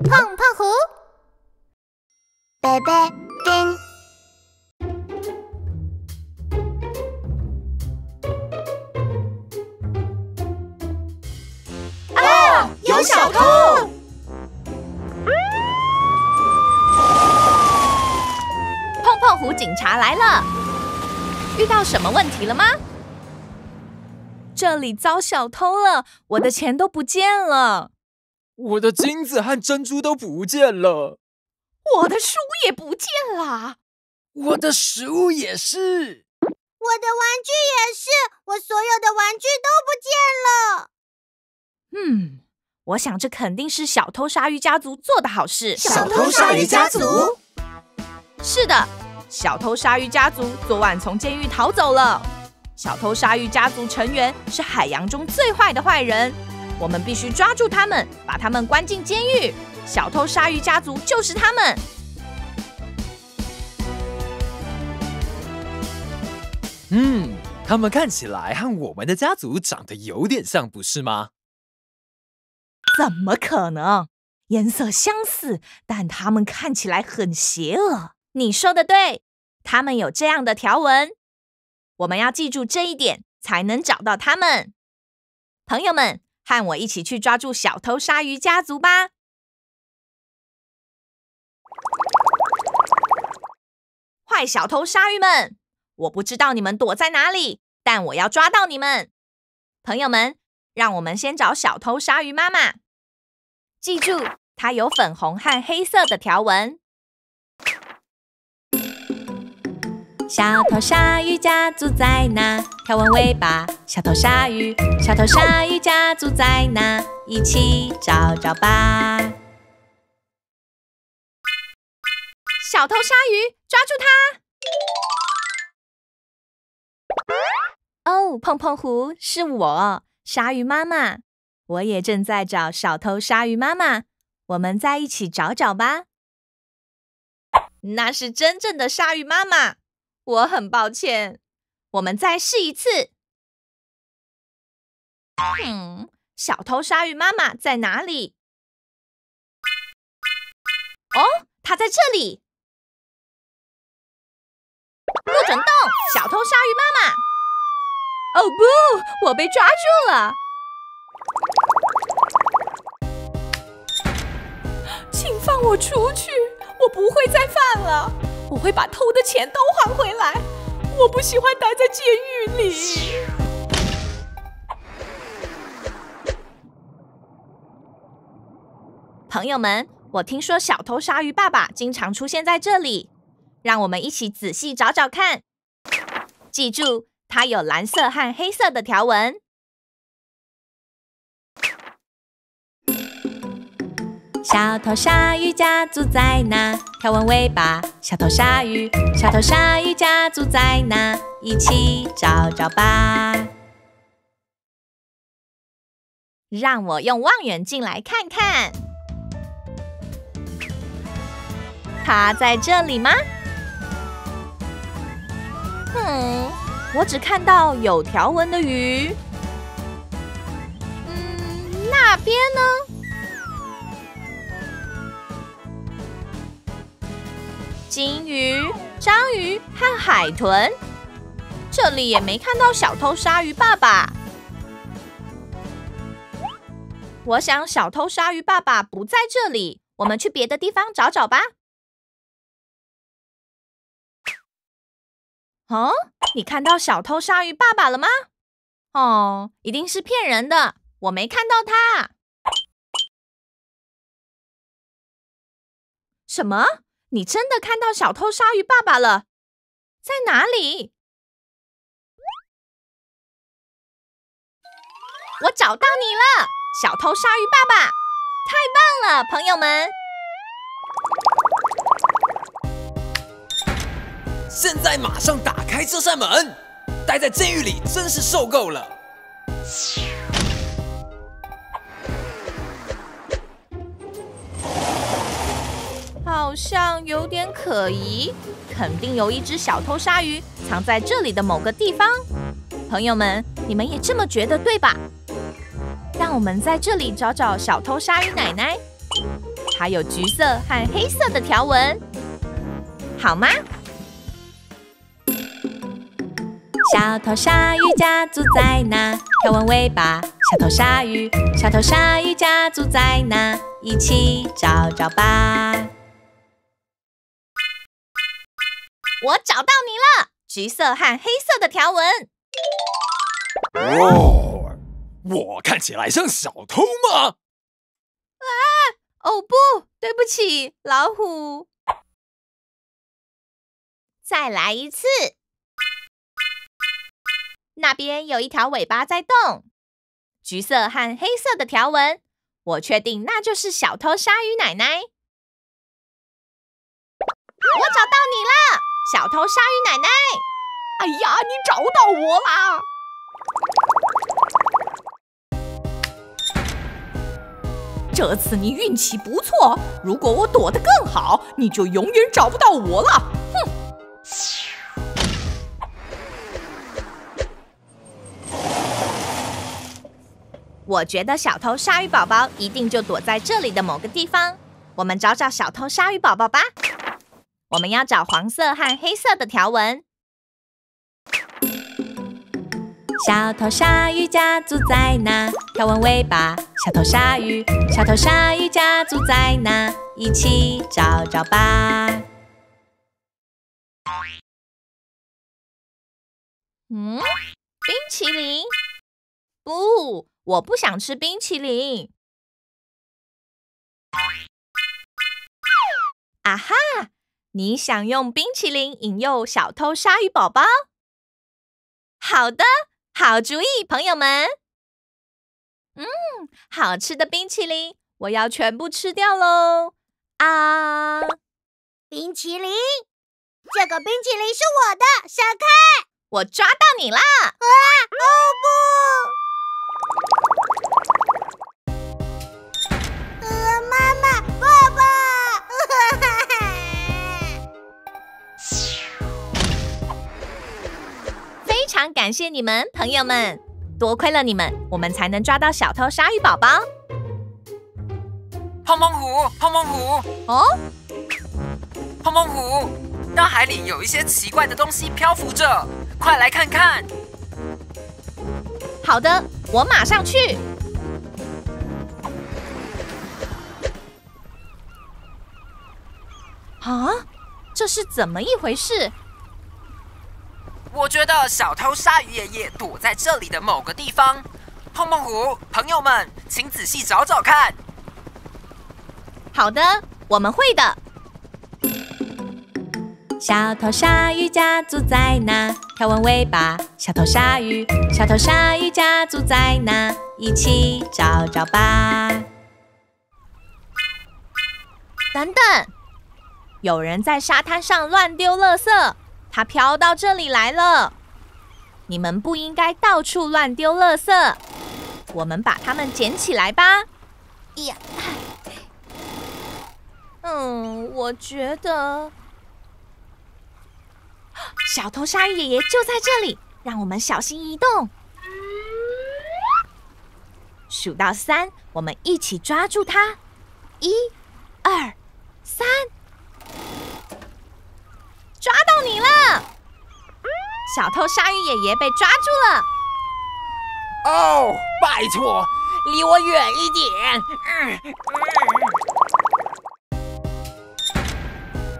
胖胖虎，贝贝丁。啊！有小偷！胖胖虎警察来了，遇到什么问题了吗？这里遭小偷了，我的钱都不见了，我的金子和珍珠都不见了，我的书也不见了，我的食物也是，我的玩具也是，我所有的玩具都不见了。嗯，我想这肯定是小偷鲨鱼家族做的好事。小偷鲨鱼家族？是的，小偷鲨鱼家族昨晚从监狱逃走了。小偷鲨鱼家族成员是海洋中最坏的坏人，我们必须抓住他们，把他们关进监狱。小偷鲨鱼家族就是他们。嗯，他们看起来和我们的家族长得有点像，不是吗？怎么可能？颜色相似，但他们看起来很邪恶。你说的对，他们有这样的条纹。我们要记住这一点，才能找到他们。朋友们，和我一起去抓住小偷鲨鱼家族吧！坏小偷鲨鱼们，我不知道你们躲在哪里，但我要抓到你们。朋友们，让我们先找小偷鲨鱼妈妈。记住，它有粉红和黑色的条纹。小头鲨鱼家住在哪？条纹尾巴。小头鲨鱼，小头鲨鱼家住在哪？一起找找吧。小偷鲨鱼，抓住它！哦，碰碰胡，是我，鲨鱼妈妈。我也正在找小偷鲨鱼妈妈，我们再一起找找吧。那是真正的鲨鱼妈妈。我很抱歉，我们再试一次。嗯，小偷鲨鱼妈妈在哪里？哦，它在这里。不准动，小偷鲨鱼妈妈！哦不，我被抓住了！请放我出去，我不会再犯了。我会把偷的钱都还回来。我不喜欢待在监狱里。朋友们，我听说小偷鲨鱼爸爸经常出现在这里，让我们一起仔细找找看。记住，它有蓝色和黑色的条纹。小头鲨鱼家族在哪？条纹尾巴。小头鲨鱼，小头鲨鱼家族在哪？一起找找吧。让我用望远镜来看看，它在这里吗？嗯，我只看到有条纹的鱼。嗯，那边呢？金鱼、章鱼和海豚，这里也没看到小偷鲨鱼爸爸。我想小偷鲨鱼爸爸不在这里，我们去别的地方找找吧。哦，你看到小偷鲨鱼爸爸了吗？哦，一定是骗人的，我没看到他。什么？你真的看到小偷鲨鱼爸爸了？在哪里？我找到你了，小偷鲨鱼爸爸！太棒了，朋友们！现在马上打开这扇门！待在监狱里真是受够了。好像有点可疑，肯定有一只小偷鲨鱼藏在这里的某个地方。朋友们，你们也这么觉得对吧？让我们在这里找找小偷鲨鱼奶奶。还有橘色和黑色的条纹，好吗？小偷鲨鱼家族在哪？条纹尾巴，小偷鲨鱼，小偷鲨鱼家族在哪？一起找找吧。我找到你了，橘色和黑色的条纹。哦，我看起来像小偷吗？啊！哦不，对不起，老虎。再来一次。那边有一条尾巴在动，橘色和黑色的条纹，我确定那就是小偷鲨鱼奶奶。我找到你了，小偷鲨鱼奶奶！哎呀，你找到我啦！这次你运气不错，如果我躲得更好，你就永远找不到我了。哼！我觉得小偷鲨鱼宝宝一定就躲在这里的某个地方，我们找找小偷鲨鱼宝宝吧。我们要找黄色和黑色的条纹。小头鲨鱼家族在哪？条纹尾巴。小头鲨鱼，小头鲨鱼家族在哪？一起找找吧。嗯，冰淇淋？不，我不想吃冰淇淋。啊哈！你想用冰淇淋引诱小偷鲨鱼宝宝？好的。好主意，朋友们！嗯，好吃的冰淇淋，我要全部吃掉喽！啊，冰淇淋，这个冰淇淋是我的，闪开！我抓到你啦！啊，哦不！常感谢你们，朋友们，多亏了你们，我们才能抓到小偷鲨鱼宝宝。胖胖虎，胖胖虎，哦，胖胖虎，大海里有一些奇怪的东西漂浮着，快来看看。好的，我马上去。啊，这是怎么一回事？我觉得小偷鲨鱼爷爷躲在这里的某个地方。碰碰虎，朋友们，请仔细找找看。好的，我们会的。小偷鲨鱼家族在哪？跳完尾巴。小偷鲨鱼，小偷鲨鱼家族在哪？一起找找吧。等等，有人在沙滩上乱丢垃圾。它飘到这里来了，你们不应该到处乱丢垃圾，我们把它们捡起来吧。呀，嗯，我觉得小头鲨鱼爷爷就在这里，让我们小心移动。数到三，我们一起抓住它。一、二、三。抓到你了，小偷鲨鱼爷爷被抓住了。哦，拜托，离我远一点。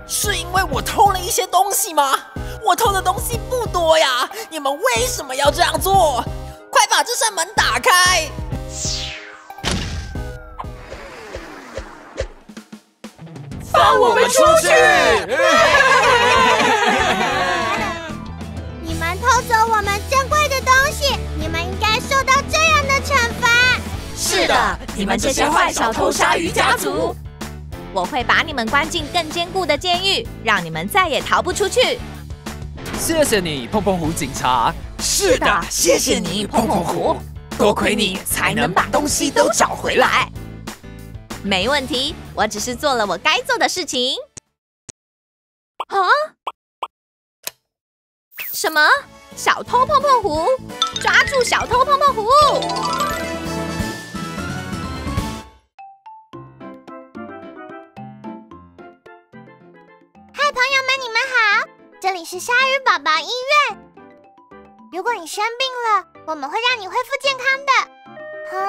是因为我偷了一些东西吗？我偷的东西不多呀，你们为什么要这样做？快把这扇门打开！放我们出去！惩罚。是的，你们这些坏小偷鲨鱼家族，我会把你们关进更坚固的监狱，让你们再也逃不出去。谢谢你，碰碰虎警察。是的，谢谢你，碰碰虎。多亏你，才能把东西都找回来。没问题，我只是做了我该做的事情。啊？什么？小偷碰碰狐，抓住小偷碰碰狐！嗨，朋友们，你们好，这里是鲨鱼宝宝医院。如果你生病了，我们会让你恢复健康的。啊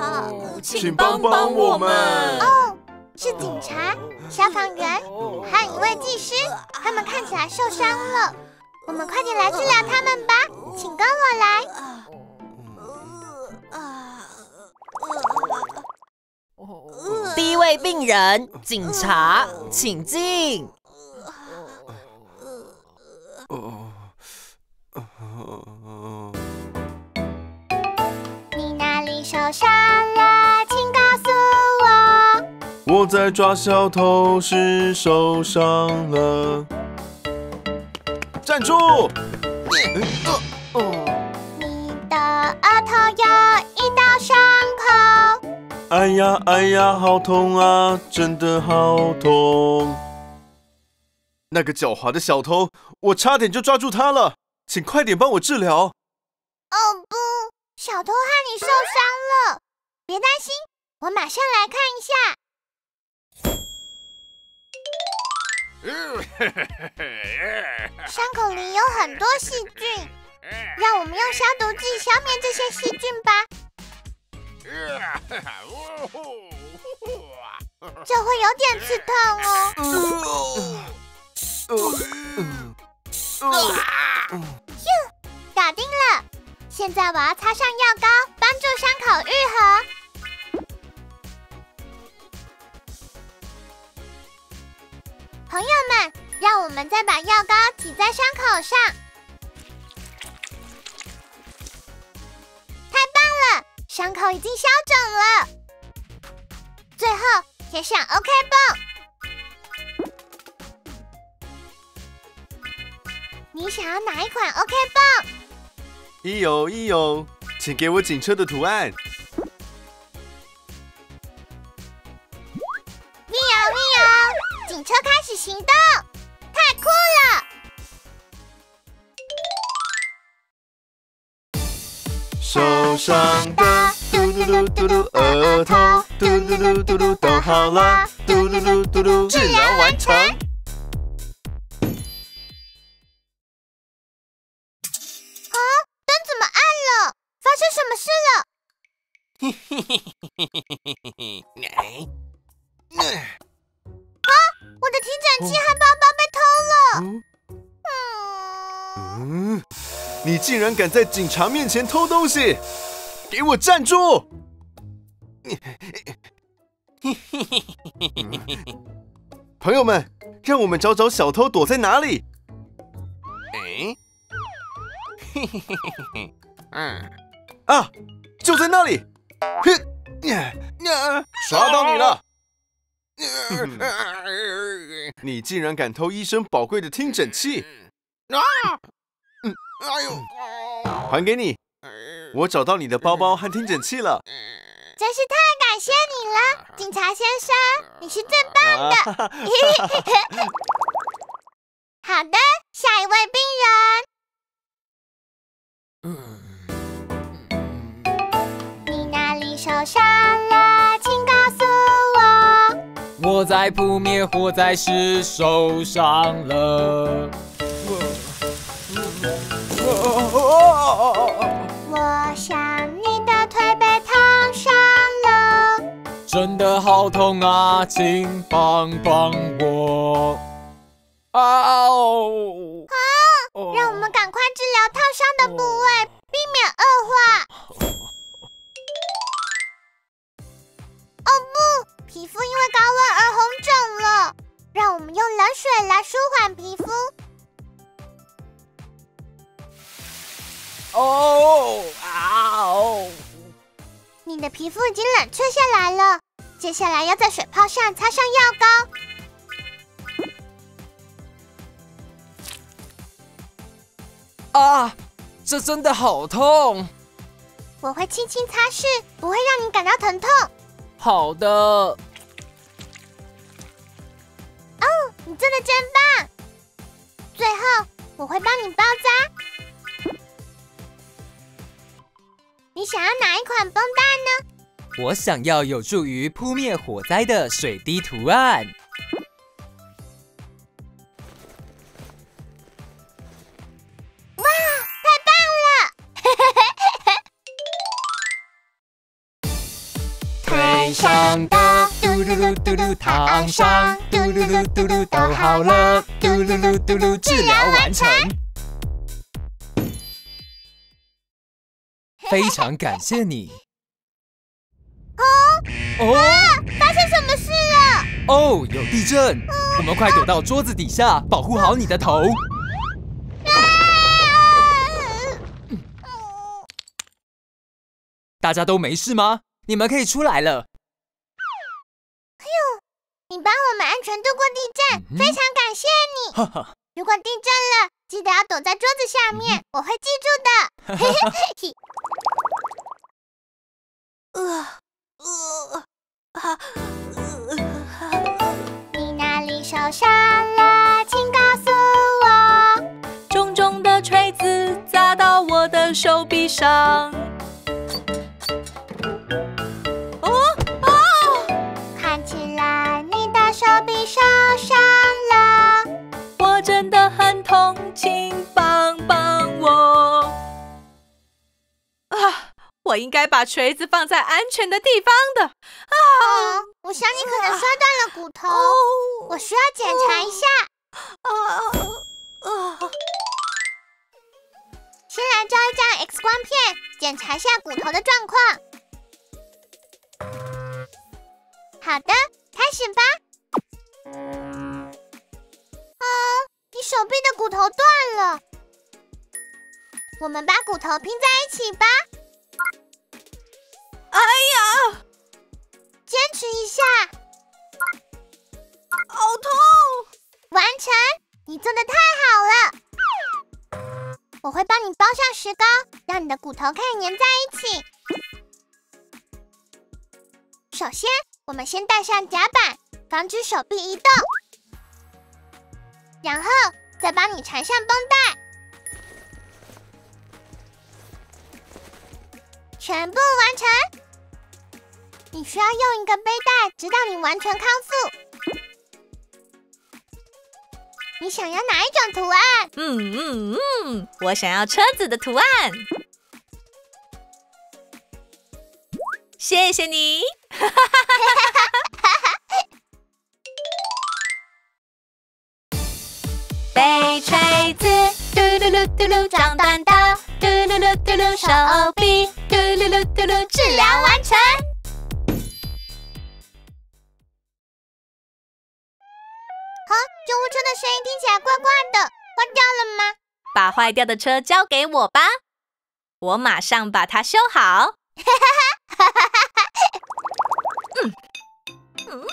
啊，请帮帮我们。是警察、消防员，还有一位技师，他们看起来受伤了。我们快点来治疗他们吧，请跟我来。第一位病人，警察，请进。你哪里受伤了？在抓小偷时受伤了。站住！你的额头有一道伤口。哎呀哎呀，好痛啊！真的好痛。那个狡猾的小偷，我差点就抓住他了，请快点帮我治疗。哦不，小偷害你受伤了，别担心，我马上来看一下。伤口里有很多细菌，让我们用消毒剂消灭这些细菌吧。这会有点刺痛哦。搞定了，现在我要擦上药膏，帮助伤口愈合。朋友们，让我们再把药膏挤在伤口上。太棒了，伤口已经消肿了。最后贴上 OK 绷。你想要哪一款 OK 绷？一有，一有，请给我警车的图案。受伤的嘟噜噜嘟噜额头，嘟噜噜嘟噜都好了，嘟噜噜嘟噜治疗完成。啊，灯怎么暗了？发生什么事了？嘿嘿嘿嘿嘿嘿嘿！啊我的体检器和包包被偷了。嗯，嗯，你竟然敢在警察面前偷东西！给我站住！嘿嘿嘿嘿嘿朋友们，让我们找找小偷躲在哪里。哎，嗯，啊，就在那里！哼，抓到你了！你竟然敢偷医生宝贵的听诊器！啊！嗯，哎呦，还给你！我找到你的包包和听诊器了。真是太感谢你了，警察先生，你是最棒的。好的，下一位病人。你哪里受伤了？请告诉我。我在扑灭火灾时受伤了。我想你的腿被烫伤了。真的好痛啊，请帮帮我！啊哦！让我们赶快治疗烫伤的部位，避免恶化。哦不，皮肤因为高温而红肿了，让我们用冷水来舒缓皮肤。哦啊哦！你的皮肤已经冷却下来了，接下来要在水泡上擦上药膏。啊，这真的好痛！我会轻轻擦拭，不会让你感到疼痛。好的。哦，你做的真棒！最后，我会帮你包扎。你想要哪一款绷带呢？我想要有助于扑灭火灾的水滴图案。哇，太棒了！飞翔的嘟噜噜嘟噜躺上，嘟噜噜嘟噜都好了，嘟噜噜嘟噜治疗完成。非常感谢你。哦，发生什么事了？哦，有地震！我们快躲到桌子底下，保护好你的头。大家都没事吗？你们可以出来了。哎呦，你帮我们安全度过地震，非常感谢你。哈哈，如果地震了，记得要躲在桌子下面，我会记住的。嘿 嘿嘿。呃呃啊你哪里受伤了？请告诉我。重重的锤子砸到我的手臂上。我应该把锤子放在安全的地方的。啊！哦，我想你可能摔断了骨头，我需要检查一下。啊啊！先来照一张 X 光片，检查下骨头的状况。好的，开始吧。哦，你手臂的骨头断了，我们把骨头拼在一起吧。哎呀！坚持一下，好痛！完成，你做的太好了。我会帮你包上石膏，让你的骨头可以粘在一起。首先，我们先戴上夹板，防止手臂移动，然后再帮你缠上绷带，全部完成。你需要用一个背带，直到你完全康复。你想要哪一种图案？嗯嗯嗯，我想要车子的图案。谢谢你。背锤子，嘟噜噜嘟噜长短刀，嘟噜噜嘟噜手臂，嘟噜噜嘟噜治疗完成。救护车的声音听起来怪怪的，坏掉了吗？把坏掉的车交给我吧，我马上把它修好。嗯嗯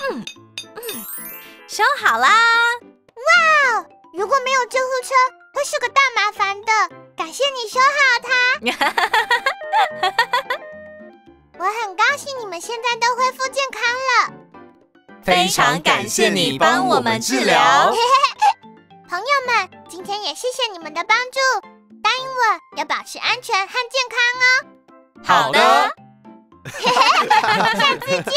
嗯嗯，修好啦！哇哦，如果没有救护车，会是个大麻烦的。感谢你修好它。我很高兴你们现在都恢复健康了。非常感谢你帮我们治疗。朋友们，今天也谢谢你们的帮助。答应我要保持安全和健康哦。好的，下次见，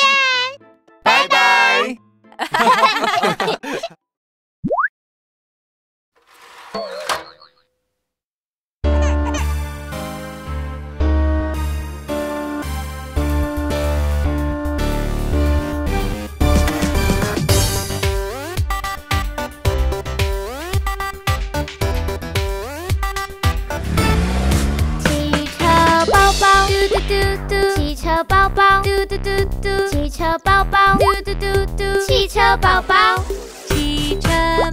拜拜。汽车宝宝，汽车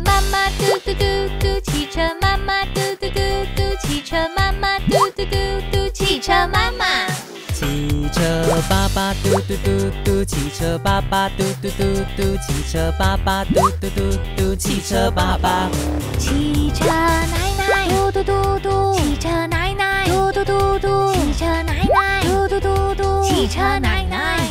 妈妈嘟嘟嘟嘟，汽车妈妈嘟嘟嘟嘟，汽车妈妈嘟嘟嘟嘟，汽车妈妈。汽车爸爸嘟嘟嘟嘟，汽车爸爸嘟嘟嘟嘟，汽车爸爸嘟嘟嘟嘟，汽车爸爸。汽车奶奶，嘟嘟嘟嘟，汽车奶奶，嘟嘟嘟嘟，汽车奶奶，嘟嘟嘟嘟，汽车奶奶。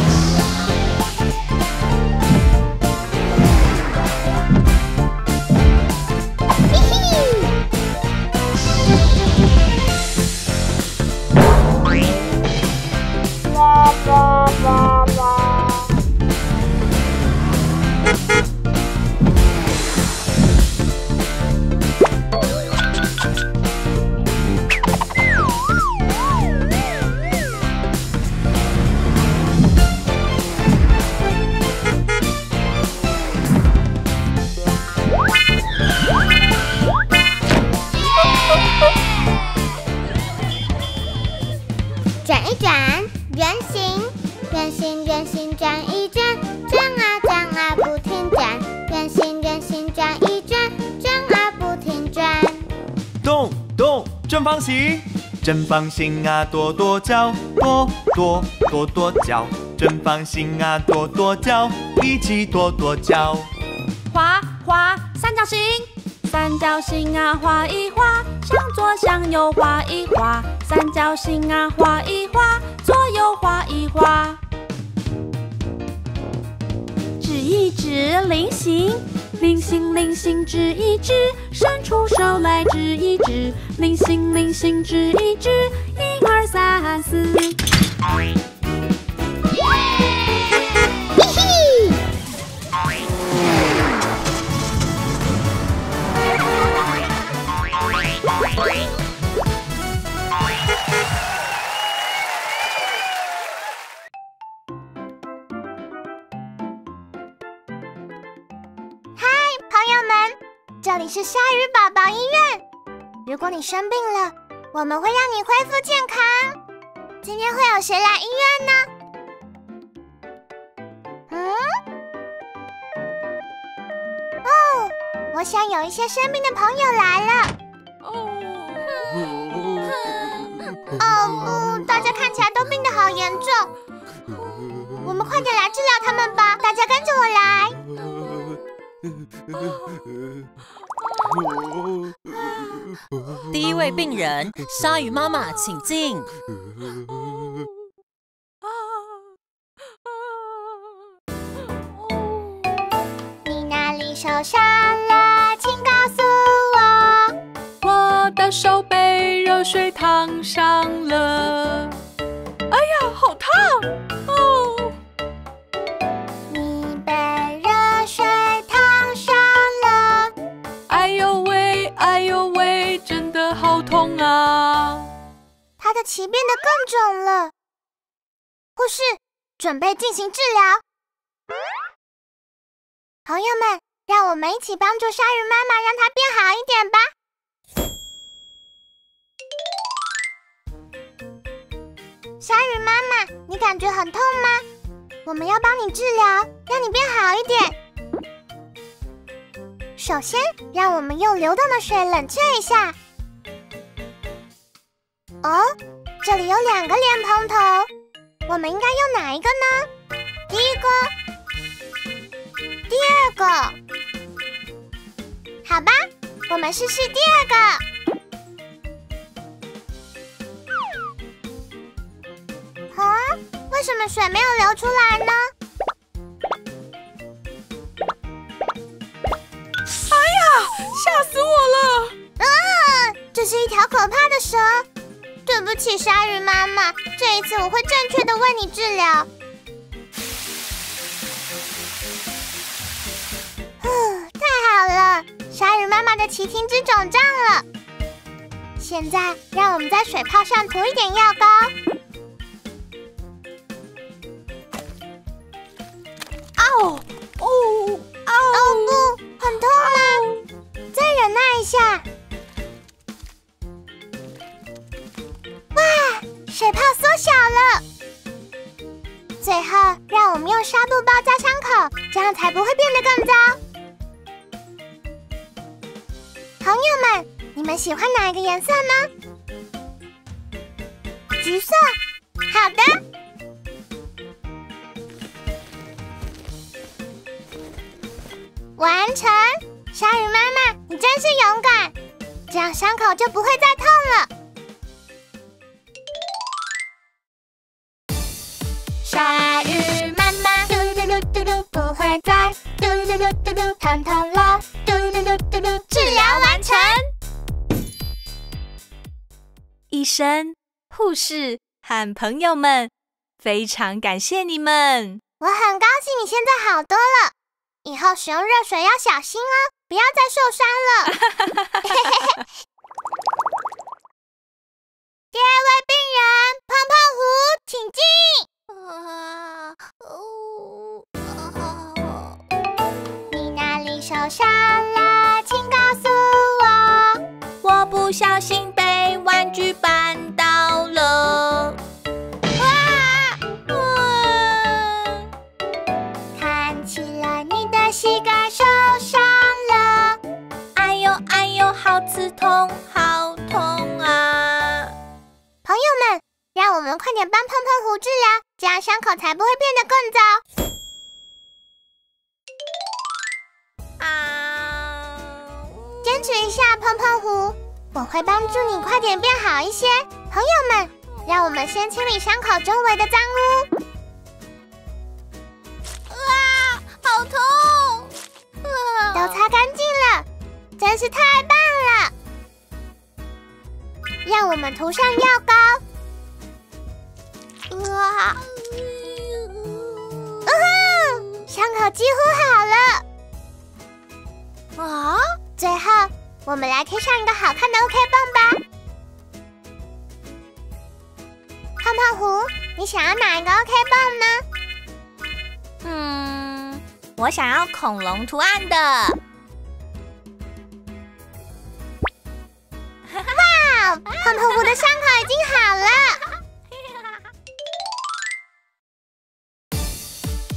形，正方形啊跺跺脚，跺跺跺跺脚，正方形啊跺跺脚，一起跺跺脚。画画三角形，三角形啊画一画，向左向右画一画，三角形啊画一画，左右画一画。指一指菱形，菱形菱形指一指，伸出手来指一指，菱形菱形指一指，一二三四。是鲨鱼宝宝医院。如果你生病了，我们会让你恢复健康。今天会有谁来医院呢？嗯？哦，我想有一些生病的朋友来了。哦，嗯，大家看起来都病得好严重。我们快点来治疗他们吧！大家跟着我来。第一位病人，鲨鱼妈妈，请进。你哪里受伤了？请告诉我。我的手被热水烫伤了，哎呀，好烫！哦，鳍变得更肿了。护士，准备进行治疗。朋友们，让我们一起帮助鲨鱼妈妈，让它变好一点吧。鲨鱼妈妈，你感觉很痛吗？我们要帮你治疗，让你变好一点。首先，让我们用流动的水冷却一下。哦，这里有两个莲蓬头，我们应该用哪一个呢？第一个，第二个。好吧，我们试试第二个。啊，为什么水没有流出来呢？哎呀，吓死我了！啊，这是一条可怕的蛇。对不起，鲨鱼妈妈，这一次我会正确的为你治疗。呼，太好了，鲨鱼妈妈的鳍停止肿胀了。现在，让我们在水泡上涂一点药膏。用纱布包扎伤口，这样才不会变得更糟。朋友们，你们喜欢哪一个颜色呢？橘色。好的。完成！鲨鱼妈妈，你真是勇敢，这样伤口就不会再痛了。嘟嘟嘟嘟嘟疼痛了，嘟嘟嘟嘟嘟，治疗完成。医生、护士和朋友们，非常感谢你们！我很高兴你现在好多了，以后使用热水要小心哦，不要再受伤了。第二位病人，胖胖虎，请进。受伤了？请告诉我。我不小心被。玩具绊倒了，哇！看起来你的膝盖受伤了，哎呦哎呦，好刺痛，好痛啊！朋友们，让我们快点帮胖胖虎治疗，这样伤口才不会变得更糟。啊！坚持一下，胖胖虎。我会帮助你快点变好一些，朋友们，让我们先清理伤口周围的脏污。哇，好痛！都擦干净了，真是太棒了！让我们涂上药膏。哇，嗯哼，伤口几乎好了。啊，最后。我们来贴上一个好看的 OK 棒吧，胖胖虎，你想要哪一个 OK 棒呢？嗯，我想要恐龙图案的。哇，胖胖虎的伤口已经好了。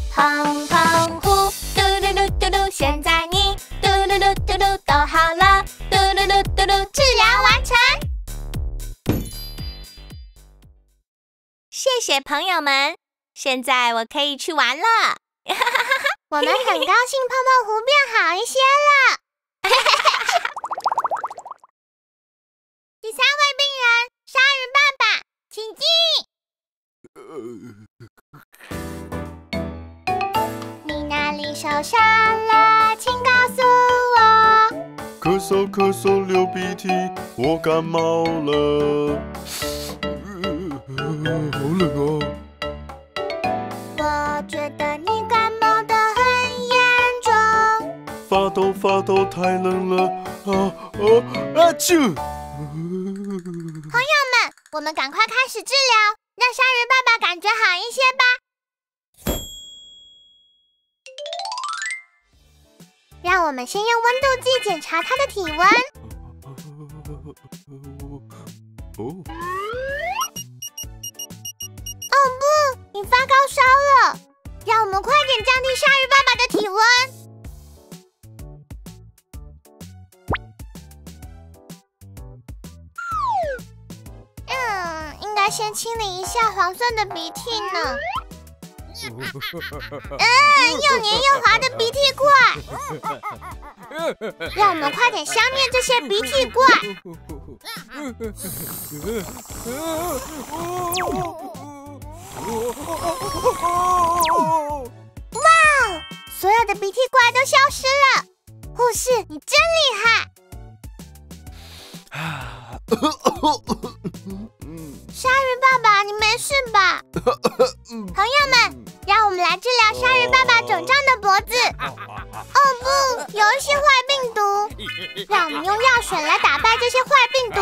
胖胖虎，嘟嘟嘟嘟嘟，现在嘟嘟嘟嘟嘟嘟嘟。治疗完成，谢谢朋友们。现在我可以去玩了。我们很高兴泡泡湖变好一些了。第三位病人，鲨鱼爸爸，请进。你哪里受伤了？请告诉我。咳嗽咳嗽流鼻涕，我感冒了，好冷哦。我觉得你感冒的很严重，发抖发抖太冷了，啊啊啊！啾！朋友们，我们赶快开始治疗，让鲨鱼爸爸感觉好一些吧。让我们先用温度计检查他的体温。哦，哦不，你发高烧了！让我们快点降低鲨鱼爸爸的体温。嗯，应该先清理一下黄色的鼻涕呢。嗯，又黏又滑的鼻涕怪，让我们快点消灭这些鼻涕怪。哇，所有的鼻涕怪都消失了，护士你真厉害。鲨鱼爸爸，你没事吧？朋友们，让我们来治疗鲨鱼爸爸肿胀的脖子。哦不，有一些坏病毒，让我们用药水来打败这些坏病毒。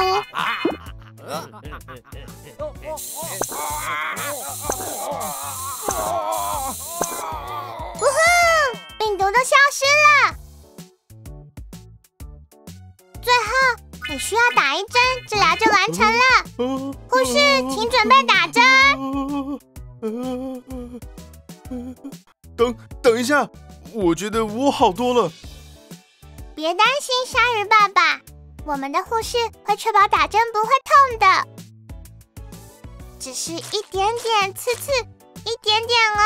呜呼，病毒都消失了。最后。你需要打一针，治疗就完成了。护士，请准备打针。等等一下，我觉得我好多了。别担心，鲨鱼爸爸，我们的护士会确保打针不会痛的，只是一点点刺刺，一点点哦。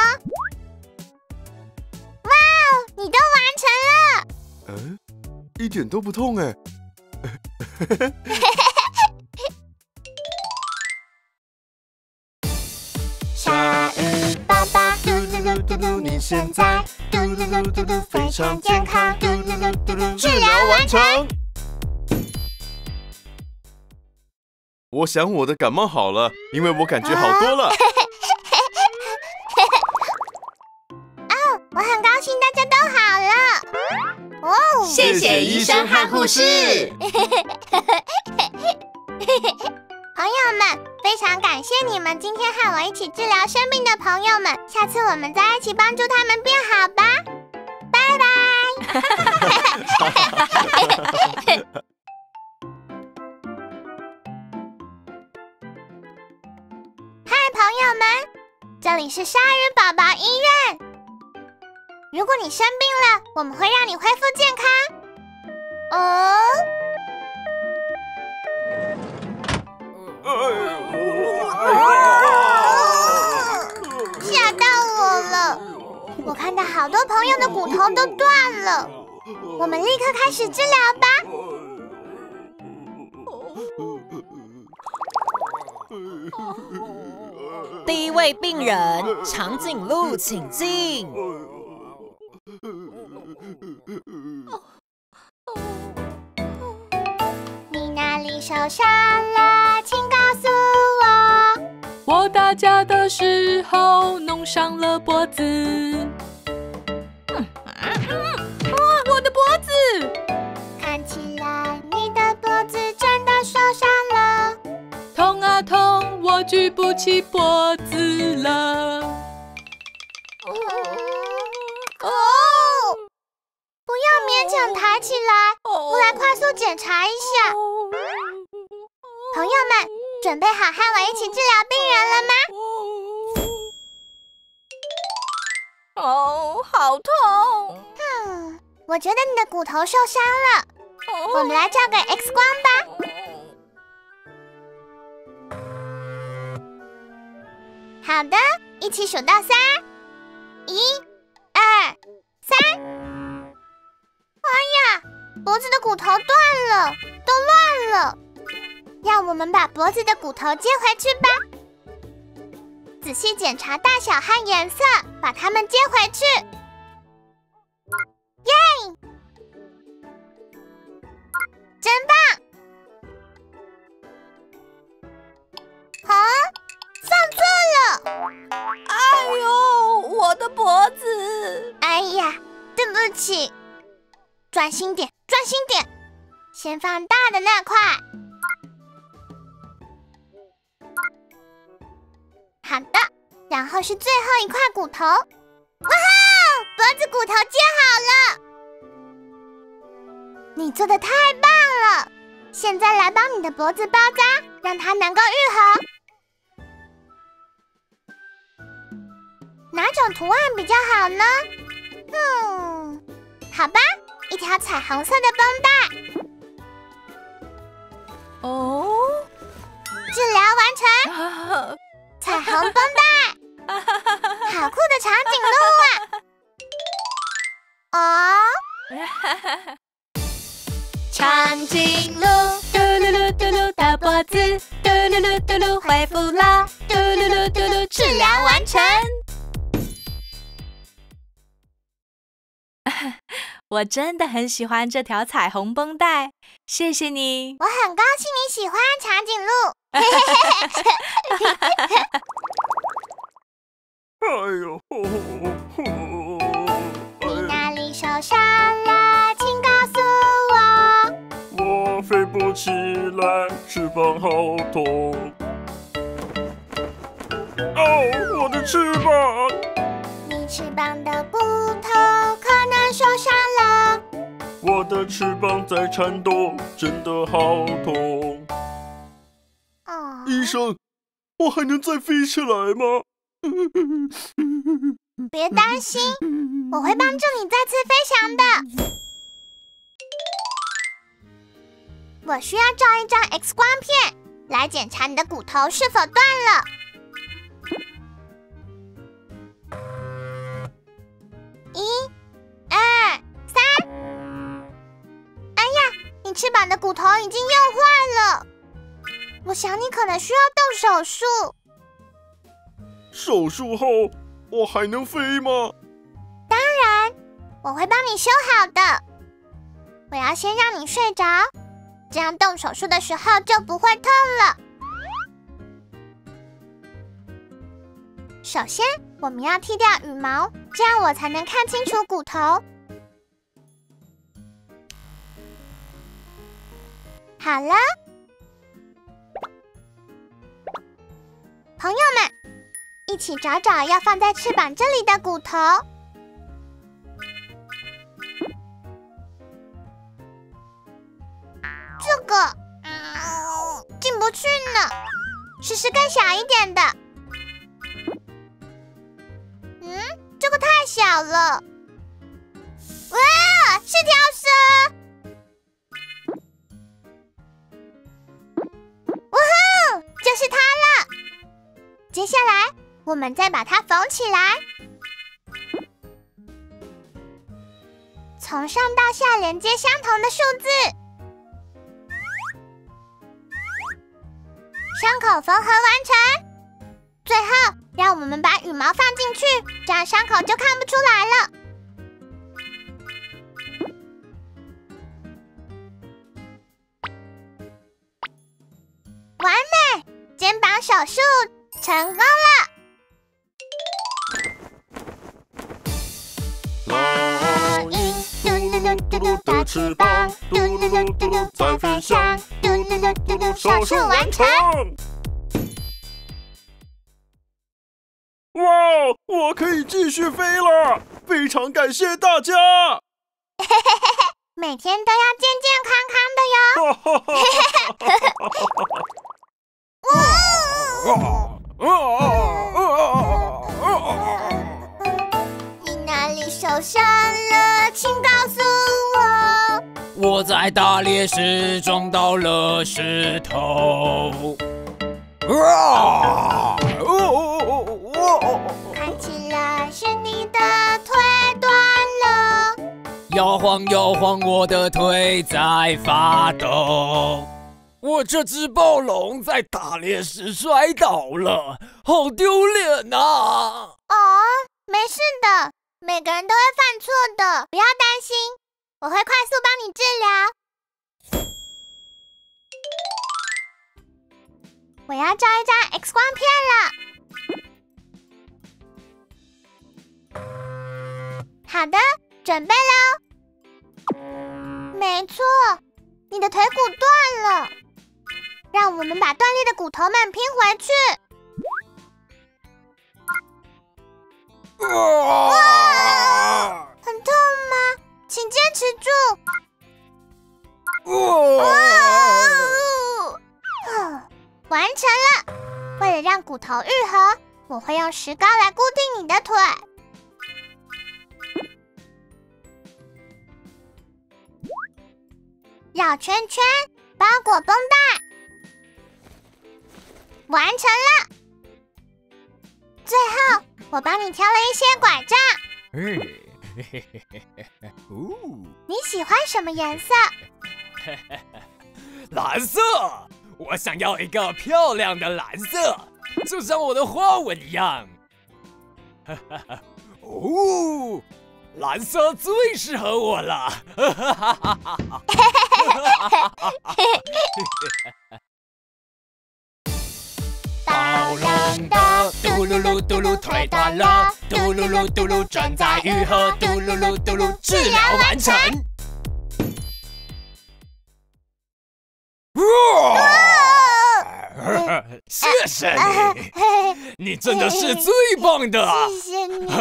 哇哦！你都完成了。嗯，一点都不痛哎。鲨鱼爸爸嘟噜噜嘟噜，你现在嘟噜噜嘟噜非常健康，嘟噜噜嘟噜治疗完成。我想我的感冒好了，因为我感觉好多了。谢谢医生和护士。朋友们，非常感谢你们今天和我一起治疗生病的朋友们，下次我们再一起帮助他们变好吧。拜拜。嗨，朋友们，这里是鲨鱼宝宝医院。如果你生病了，我们会让你恢复健康。哦。吓到我了！我看到好多朋友的骨头都断了，我们立刻开始治疗吧。第一位病人长颈鹿，请进。受伤了？请告诉我。我打架的时候弄伤了脖子。啊我的脖子！看起来你的脖子真的受伤了。痛啊痛，我举不起脖子了。哦，不要勉强抬起来，我来快速检查一下。朋友们，准备好和我一起治疗病人了吗？哦，好痛！嗯，我觉得你的骨头受伤了，我们来照个 X 光吧。好的，一起数到三，一、二、三。哎呀，脖子的骨头断了，都乱了。让我们把脖子的骨头接回去吧。仔细检查大小和颜色，把它们接回去。耶！真棒！啊，放错了！哎呦，我的脖子！哎呀，对不起。专心点，专心点，先放大的那块。好的，然后是最后一块骨头。哇哈！脖子骨头接好了，你做的太棒了！现在来帮你的脖子包扎，让它能够愈合。哪种图案比较好呢？嗯，好吧，一条彩虹色的绷带。哦，治疗完成。彩虹绷带，好酷的长颈鹿啊！哦，长颈鹿嘟噜噜嘟噜的脖子，嘟噜噜嘟噜恢复了，嘟噜噜嘟噜治疗完成。我真的很喜欢这条彩虹绷带，谢谢你。我很高兴你喜欢长颈鹿。哎呦！你哪里受伤了？请告诉我。我飞不起来，翅膀好痛。哦，我的翅膀！你翅膀的骨头可能受伤了。我的翅膀在颤抖，真的好痛。医生我还能再飞起来吗？别担心我会帮助你再次飞翔的。我需要照一张 x 光片来检查你的骨头是否断了。一二三。哎呀你翅膀的骨头已经又坏了。我想你可能需要动手术。手术后我还能飞吗？当然，我会帮你修好的。我要先让你睡着，这样动手术的时候就不会痛了。首先，我们要剃掉羽毛，这样我才能看清楚骨头。好了，朋友们，一起找找要放在翅膀这里的骨头。这个，进不去呢。试试更小一点的。嗯，这个太小了。哇，是条蛇！接下来，我们再把它缝起来，从上到下连接相同的数字，伤口缝合完成。最后，让我们把羽毛放进去，这样伤口就看不出来了。完美。肩膀手术成功了！嘟嘟翅膀，嘟嘟嘟嘟噜在飞翔，嘟嘟嘟嘟噜手术完成。哇，我可以继续飞了！非常感谢大家。嘿嘿嘿嘿，每天都要健健康康的哟。你哪里受伤了？请告诉我。我在打猎时撞到了石头。看起来是你的腿断了。摇晃摇晃，我的腿在发抖。我这只暴龙在打猎时摔倒了，好丢脸呐！哦，没事的，每个人都会犯错的，不要担心，我会快速帮你治疗。我要照一张 X 光片了。好的，准备喽。没错，你的腿骨断了。让我们把断裂的骨头们拼回去。哇！很痛吗？请坚持住。哇！完成了。为了让骨头愈合，我会用石膏来固定你的腿。绕圈圈，包裹绷带。完成了，最后我帮你挑了一些拐杖。你喜欢什么颜色？蓝色，我想要一个漂亮的蓝色，就像我的花纹一样。哦，蓝色最适合我了。暴龙的嘟噜噜嘟噜腿断了，嘟噜噜嘟噜正在愈合，嘟噜噜嘟噜治疗完成。哇！谢谢你，你真的是最棒的。谢谢你。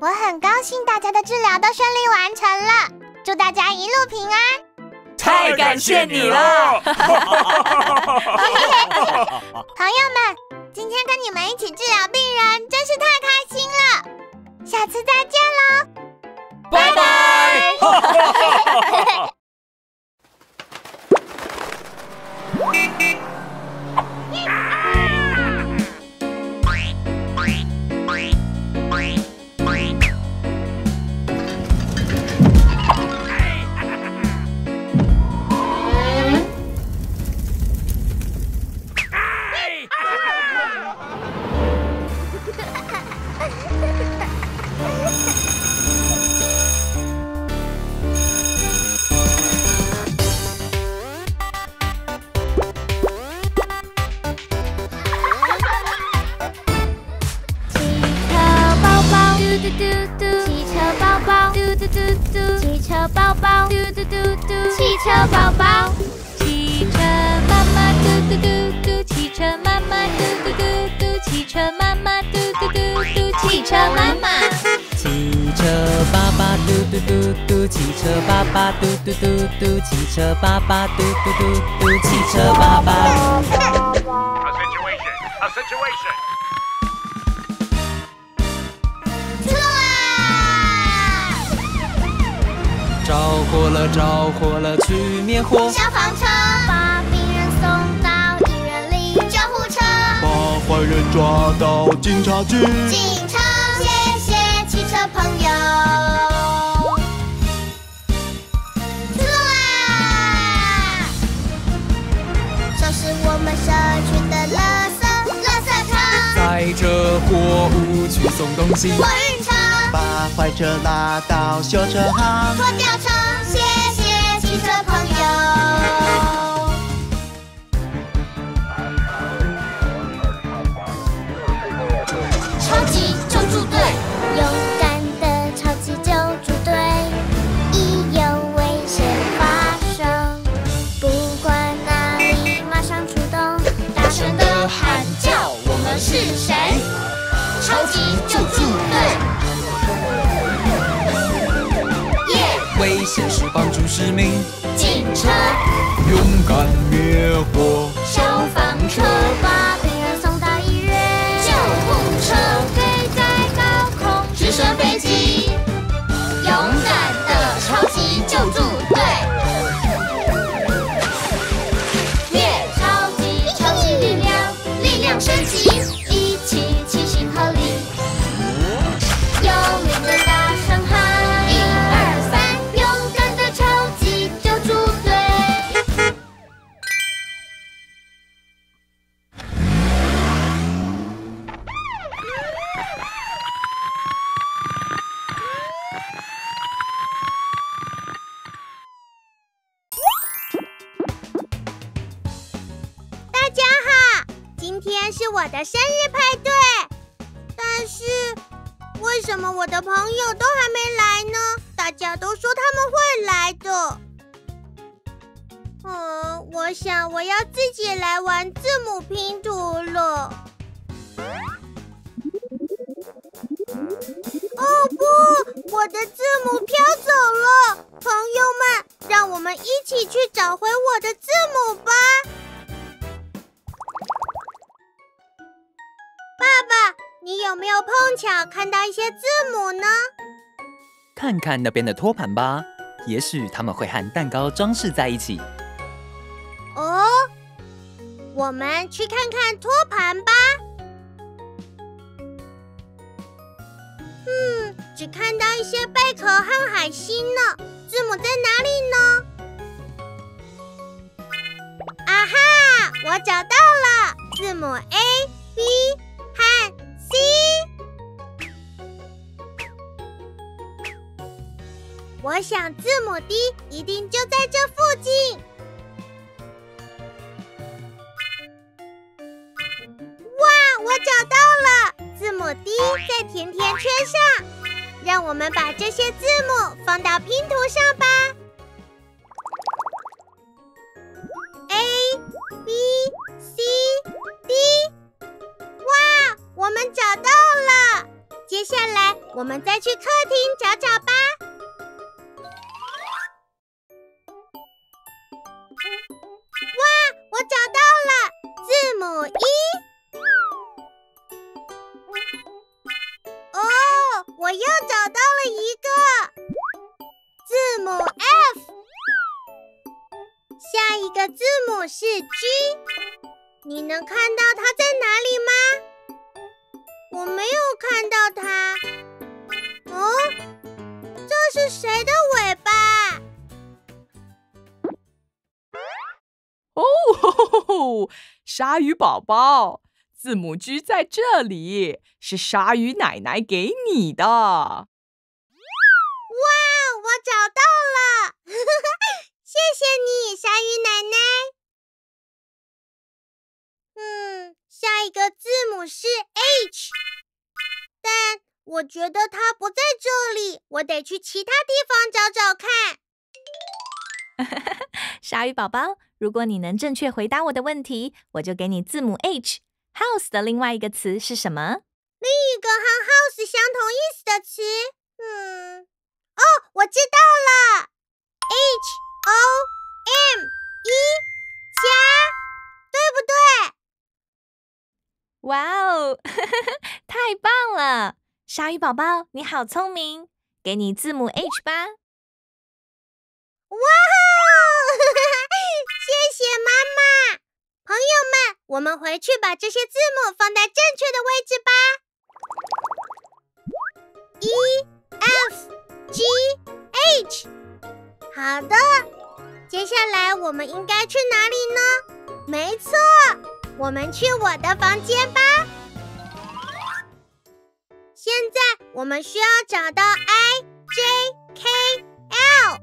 我很高兴大家的治疗都顺利完成了，祝大家一路平安。太感谢你了，朋友们！今天跟你们一起治疗病人，真是太开心了。下次再见喽，拜拜。车宝宝。汽车妈妈嘟嘟嘟嘟，汽车妈妈嘟嘟嘟嘟，汽车妈妈嘟嘟嘟嘟，汽车妈妈。汽车爸爸嘟嘟嘟嘟，汽车爸爸嘟嘟嘟嘟，汽车爸爸嘟嘟嘟嘟，汽车爸爸。出火了，着火了，去灭火。消防车把病人送到医院里，救护车把坏人抓到警察局。警察，谢谢汽车朋友。出来！收拾我们社区的垃圾，垃圾车，载着货物去送东西。货运车，把坏车拉到修车行。拖吊车，谢谢使命，警车、那边的托盘吧，也许他们会和蛋糕装饰在一起。这里，是鲨鱼奶奶给你的。哇，我找到了！谢谢你，鲨鱼奶奶。嗯，下一个字母是 H，但我觉得它不在这里，我得去其他地方找找看。鲨鱼宝宝，如果你能正确回答我的问题，我就给你字母 H。House 的另外一个词是什么？另一个和 house 相同意思的词，嗯，哦，我知道了，H O M E 家，对不对？哇哦，太棒了！鲨鱼宝宝，你好聪明，给你字母 H 吧。哇哦，谢谢妈妈！朋友们，我们回去把这些字母放在正确的位置吧。E F G H，好的。接下来我们应该去哪里呢？没错，我们去我的房间吧。现在我们需要找到 I J K L。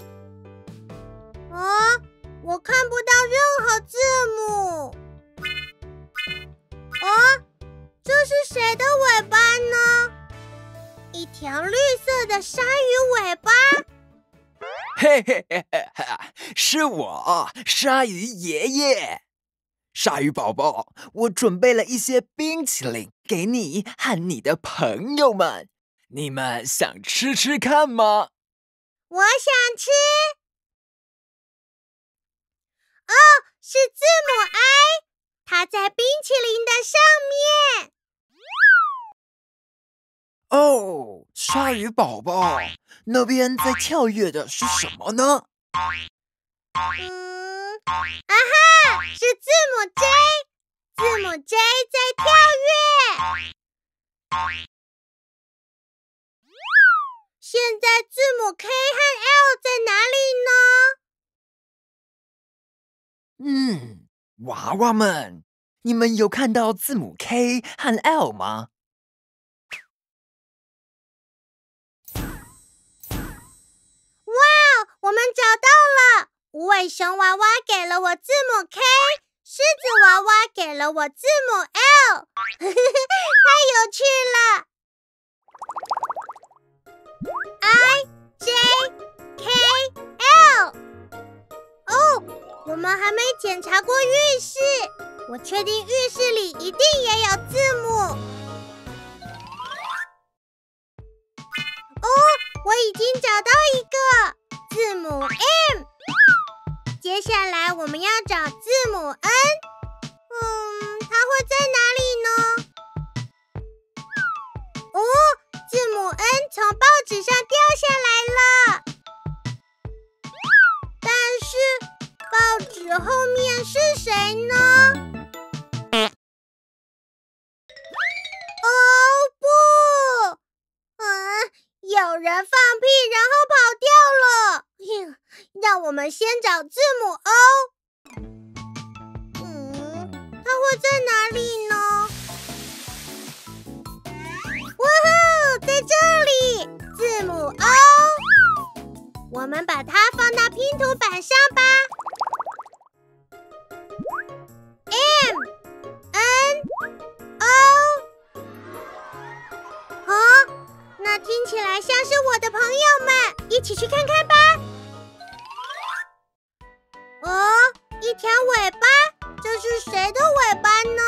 哦，我看不到任何字母。啊，这是谁的尾巴呢？一条绿色的鲨鱼尾巴。嘿嘿嘿嘿嘿，是我，鲨鱼爷爷。鲨鱼宝宝，我准备了一些冰淇淋给你和你的朋友们，你们想吃吃看吗？我想吃。哦，是字母 I，它在冰淇淋的上面。哦，鲨鱼宝宝，那边在跳跃的是什么呢？嗯，啊哈，是字母 J，字母 J 在跳跃。现在字母 K 和 L 在哪里呢？嗯，娃娃们，你们有看到字母 K 和 L 吗？哇我们找到了，无尾熊娃娃给了我字母 K，狮子娃娃给了我字母 L，太有趣了。I J K L。哦，我们还没检查过浴室，我确定浴室里一定也有字母。哦，我已经找到一个。字母 M，接下来我们要找字母 N。嗯，它会在哪里呢？哦，字母 N 从报纸上掉下来了，报纸后面是谁呢？哦不，啊有人放屁，然后跑掉了。让我们先找字母 O。嗯，它会在哪里呢？哇哦，在这里，字母 O。我们把它放到拼图板上吧。M N O。啊？那听起来像是我的朋友们，一起去看看吧。哦，一条尾巴，这是谁的尾巴呢？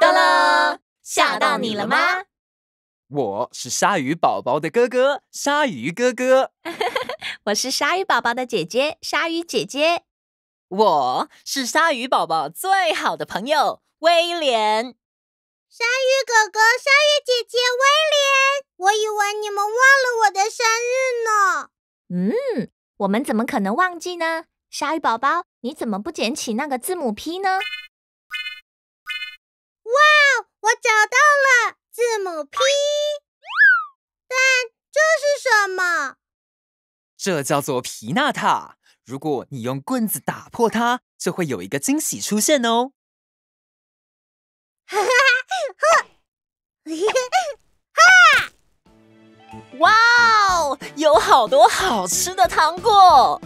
到了，吓到你了吗？我是鲨鱼宝宝的哥哥，鲨鱼哥哥。我是鲨鱼宝宝的姐姐，鲨鱼姐姐。我是鲨鱼宝宝最好的朋友，威廉。鲨鱼哥哥，鲨鱼姐姐，威廉，我以为你们忘了我的生日呢。嗯，我们怎么可能忘记呢？鲨鱼宝宝，你怎么不捡起那个字母 P 呢？哇，我找到了字母 P，但这是什么？这叫做皮纳塔。如果你用棍子打破它，就会有一个惊喜出现哦。哈哈。哈！哇哦，有好多好吃的糖果，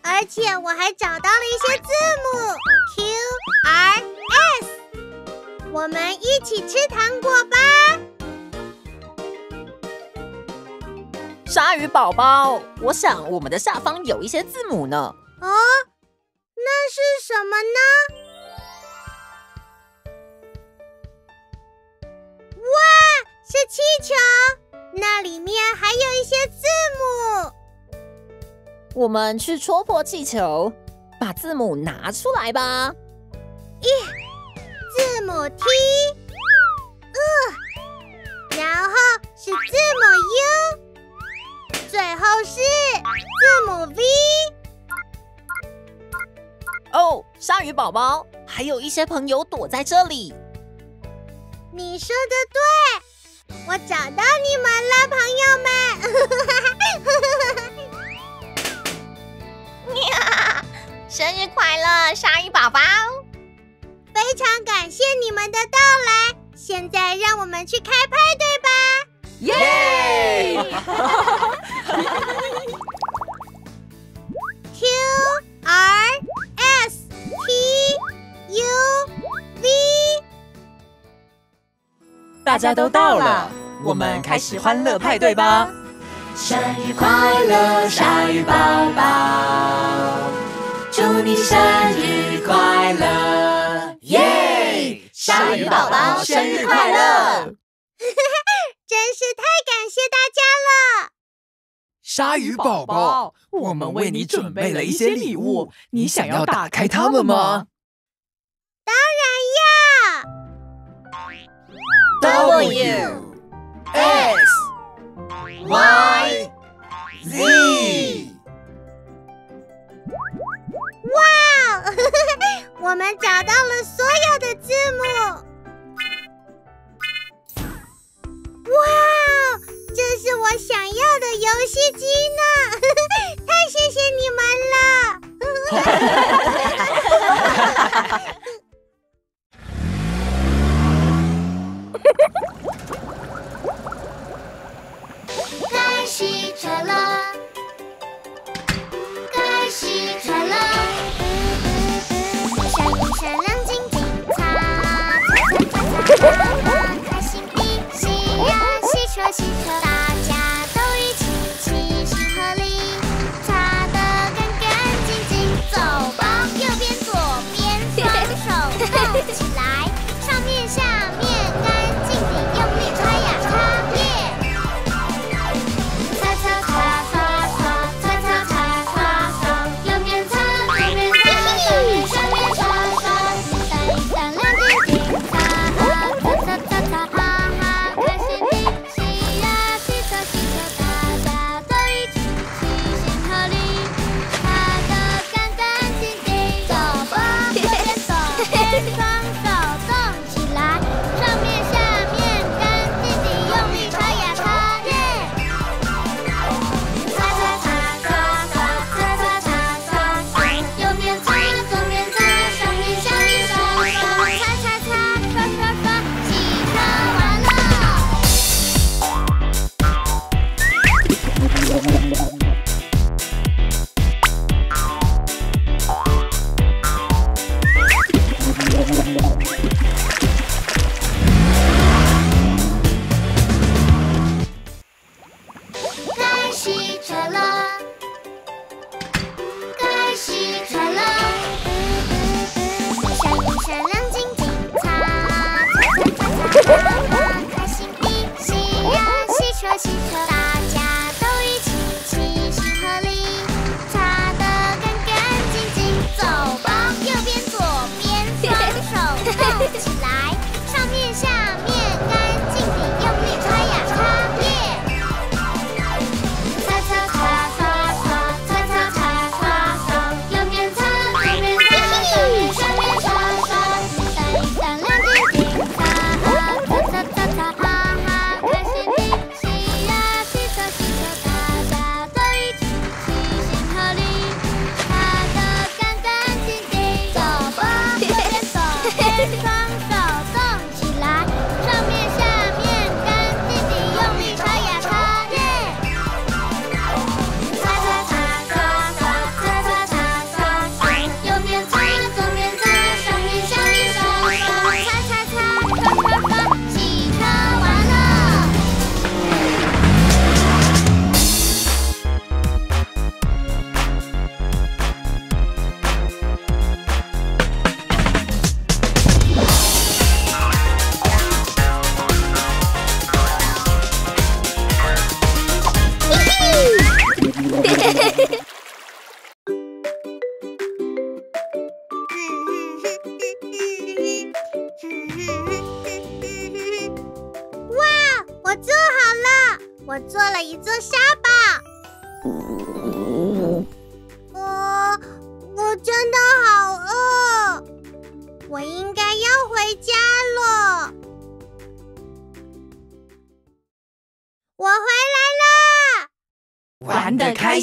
而且我还找到了一些字母 Q R S，我们一起吃糖果吧。鲨鲨鱼宝宝，我想我们的下方有一些字母呢。哦，那是什么呢？哇，是气球，那里面还有一些字母。我们去戳破气球，把字母拿出来吧。一，字母 T，呃，然后是字母 U，最后是字母 V。哦，鲨鱼宝宝，还有一些朋友躲在这里。你说的对，我找到你们了，朋友们。呀！生日快乐，鲨鱼宝宝！非常感谢你们的到来，现在让我们去开派对吧！耶！Q R S T U V，大家都到了，我们开始欢乐派对吧！生日快乐，鲨鱼宝宝！祝你生日快乐，耶！鲨鱼宝宝生日快乐！真是太感谢大家了。鲨鱼宝宝，我们为你准备了一些礼物，你想要打开它们吗？当然要。W X。Y Z，哇！我们找到了所有的字母。哇！这是我想要的游戏机呢！太谢谢你们了！开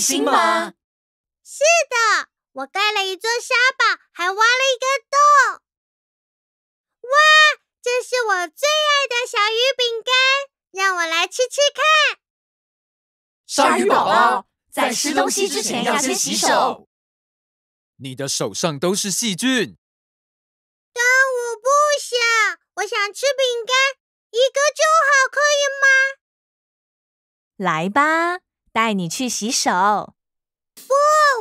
心吗？是的，我盖了一座沙堡，还挖了一个洞。哇，这是我最爱的小鱼饼干，让我来吃吃看。鲨鱼宝宝在吃东西之前要先洗手。你的手上都是细菌。但我不想，我想吃饼干，一个就好，可以吗？来吧，带你去洗手。不，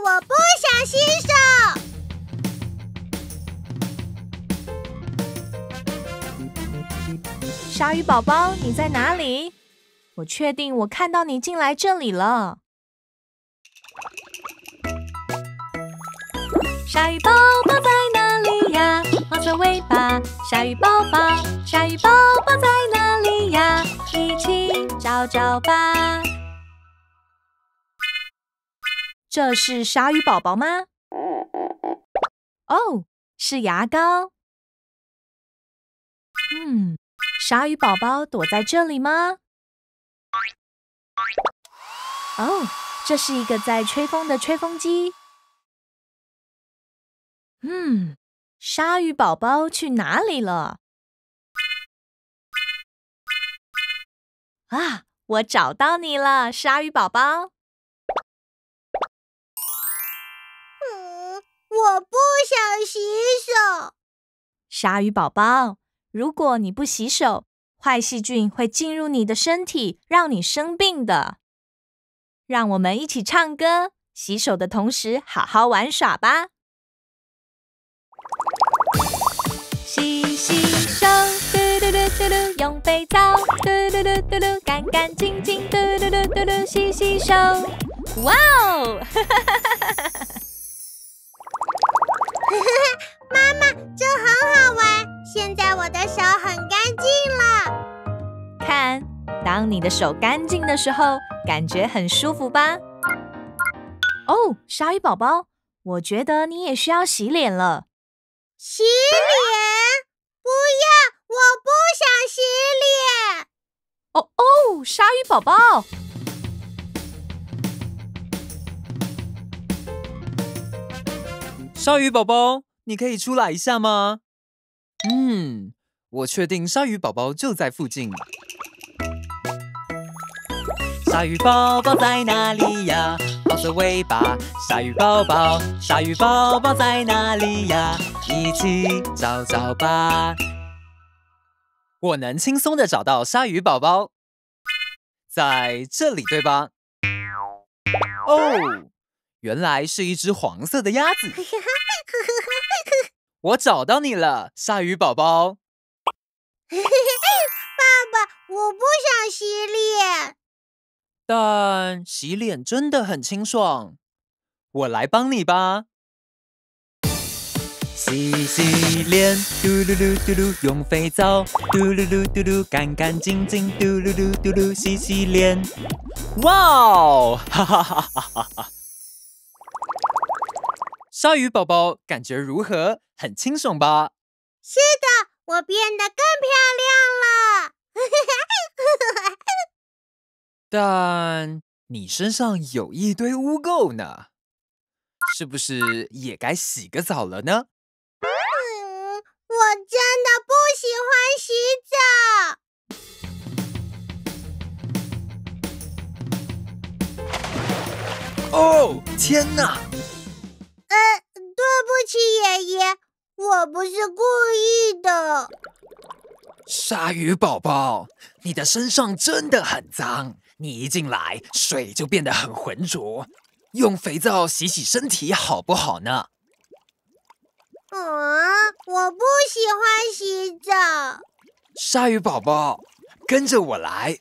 我不想洗手。鲨鱼宝宝，你在哪里？我确定我看到你进来这里了。鲨鱼宝宝在哪里呀？黄色尾巴，鲨鱼宝宝，鲨鱼宝宝在哪里呀？一起找找吧。这是鲨鱼宝宝吗？哦，是牙膏。嗯，鲨鱼宝宝躲在这里吗？哦，这是一个在吹风的吹风机。嗯，鲨鱼宝宝去哪里了？啊，我找到你了，鲨鱼宝宝。我不想洗手。鲨鱼宝宝，如果你不洗手，坏细菌会进入你的身体，让你生病的。让我们一起唱歌，洗手的同时好好玩耍吧。洗洗手，嘟嘟嘟嘟嘟，用肥皂，嘟嘟嘟嘟嘟，干干净净，嘟嘟嘟嘟嘟，洗洗手。哇哦！哈哈哈哈哈哈妈妈，这很好玩。现在我的手很干净了。看，当你的手干净的时候，感觉很舒服吧？哦，鲨鱼宝宝，我觉得你也需要洗脸了。洗脸？不要，我不想洗脸。哦哦，鲨鱼宝宝，鲨鱼宝宝，你可以出来一下吗？嗯，我确定鲨鱼宝宝就在附近。鲨鱼宝宝在哪里呀？黄色尾巴，鲨鱼宝宝，鲨鱼宝宝在哪里呀？一起找找吧。我能轻松的找到鲨鱼宝宝，在这里，对吧？哦，原来是一只黄色的鸭子。我找到你了，鲨鱼宝宝。爸爸，我不想洗脸。但洗脸真的很清爽，我来帮你吧。洗洗脸，嘟噜噜嘟噜，用肥皂，嘟噜噜嘟噜，干干净净，嘟噜噜嘟噜，洗洗脸。哇哦，哈哈哈哈哈哈！鲨鱼宝宝感觉如何？很清爽吧？是的，我变得更漂亮了。但你身上有一堆污垢呢，是不是也该洗个澡了呢？嗯，我真的不喜欢洗澡。哦，天哪！呃，对不起，爷爷，我不是故意的。鲨鱼宝宝，你的身上真的很脏，你一进来水就变得很浑浊，用肥皂洗洗身体好不好呢？啊，我不喜欢洗澡。鲨鱼宝宝，跟着我来。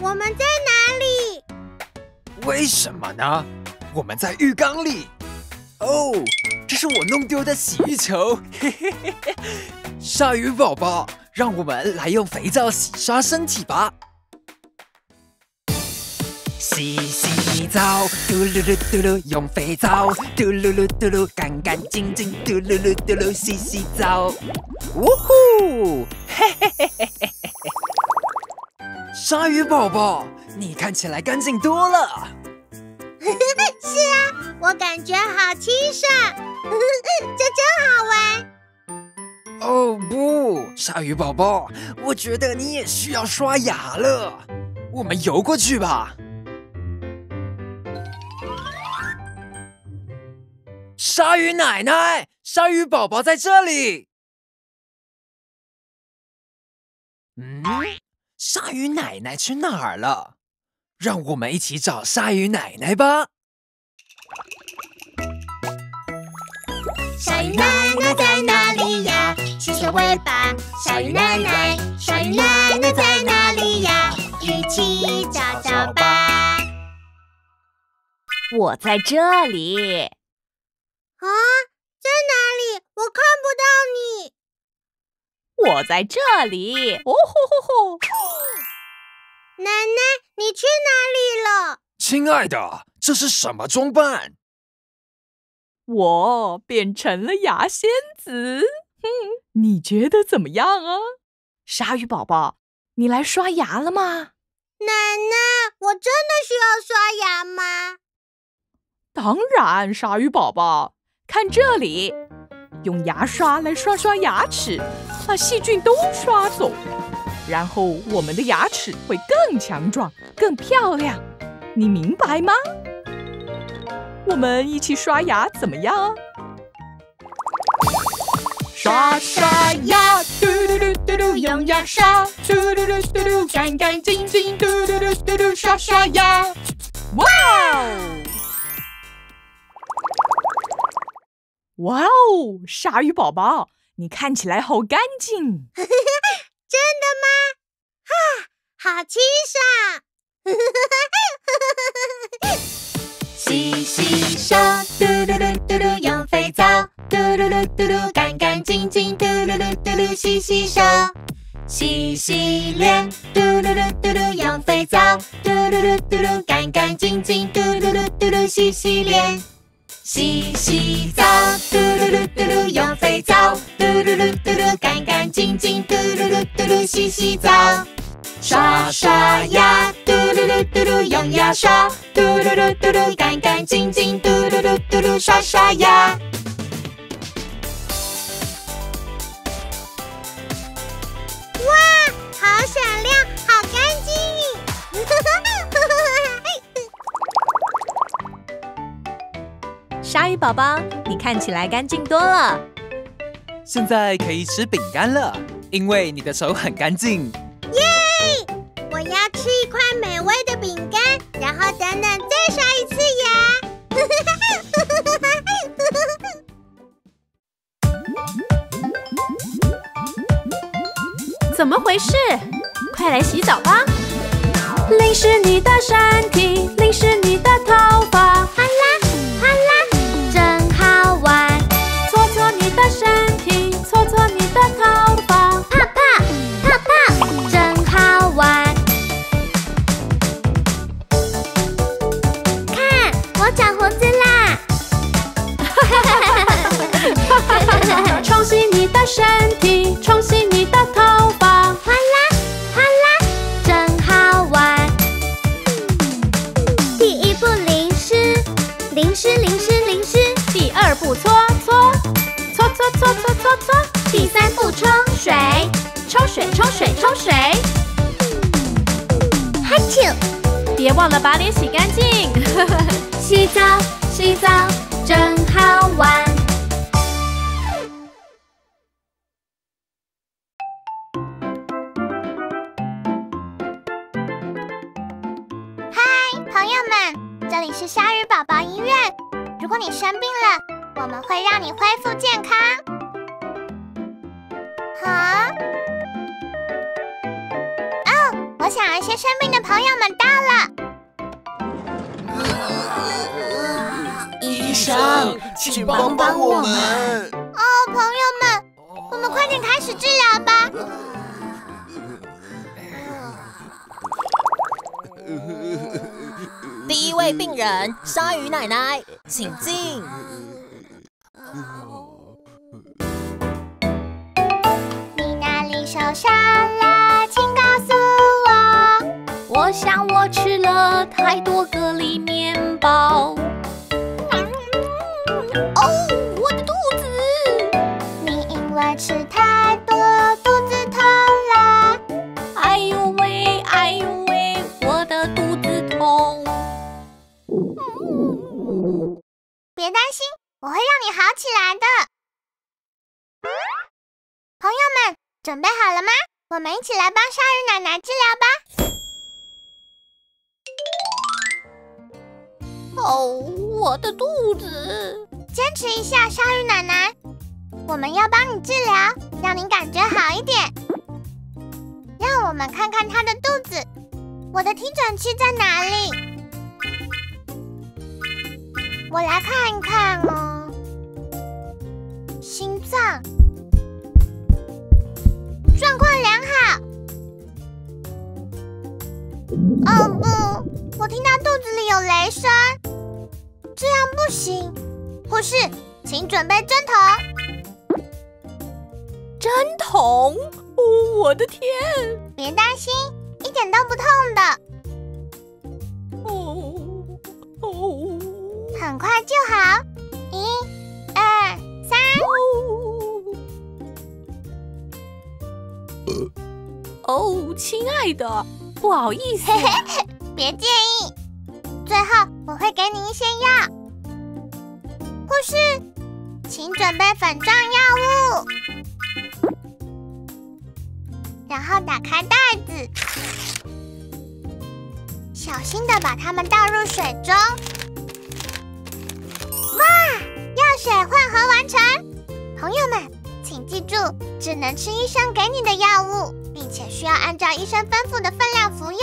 我们在哪里？为什么呢？我们在浴缸里。哦，这是我弄丢的洗浴球。嘿嘿嘿嘿，鲨鱼宝宝，让我们来用肥皂洗刷身体吧。洗洗澡，嘟噜噜嘟噜，用肥皂，嘟噜噜嘟噜，干干净净，嘟噜噜嘟噜，洗洗澡。呜呼，嘿嘿嘿嘿嘿！鲨鱼宝宝，你看起来干净多了。是啊，我感觉好清爽，这真好玩。哦不，鲨鱼宝宝，我觉得你也需要刷牙了。我们游过去吧。鲨鱼奶奶，鲨鱼宝宝在这里。嗯，鲨鱼奶奶去哪儿了？让我们一起找鲨鱼奶奶吧。鲨鱼奶奶在哪里呀？曲着尾巴。鲨鱼奶奶，鲨鱼奶奶在哪里呀？一起找找吧。我在这里。啊，在哪里？我看不到你。我在这里。哦吼吼吼！奶奶，你去哪里了？亲爱的，这是什么装扮？我变成了牙仙子。哼，你觉得怎么样啊？鲨鱼宝宝，你来刷牙了吗？奶奶，我真的需要刷牙吗？当然，鲨鱼宝宝，看这里，用牙刷来刷刷牙齿，把细菌都刷走。然后我们的牙齿会更强壮、更漂亮，你明白吗？我们一起刷牙怎么样？刷刷牙，嘟嘟嘟嘟嘟，用牙刷，嘟嘟嘟嘟嘟，干干净净，嘟嘟嘟嘟嘟，刷刷牙。哇哦哇哦，鲨鱼宝宝，你看起来好干净。真的吗？啊，好清爽！洗洗手，嘟噜噜嘟噜，用肥皂，嘟噜噜嘟噜，干干净净，嘟噜噜嘟噜，洗洗手。洗洗脸，嘟噜噜嘟噜，用肥皂，嘟噜噜嘟噜，干干净净，嘟噜噜嘟噜，洗洗脸。洗洗澡，嘟噜噜嘟噜，用肥皂，嘟噜噜嘟噜，干干净净，嘟噜噜嘟噜，洗洗澡。刷刷牙，嘟噜噜嘟噜，用牙刷，嘟噜噜嘟噜，干干净净，嘟噜噜嘟噜，刷刷牙。哇，好闪亮，好干净！鲨鱼宝宝，你看起来干净多了。现在可以吃饼干了，因为你的手很干净。请进。好意思，别介意。最后我会给你一些药。护士，请准备粉状药物，然后打开袋子，小心的把它们倒入水中。哇！药水混合完成，朋友们，请记住，只能吃医生给你的药物，并且需要按照医生吩咐的分量服用，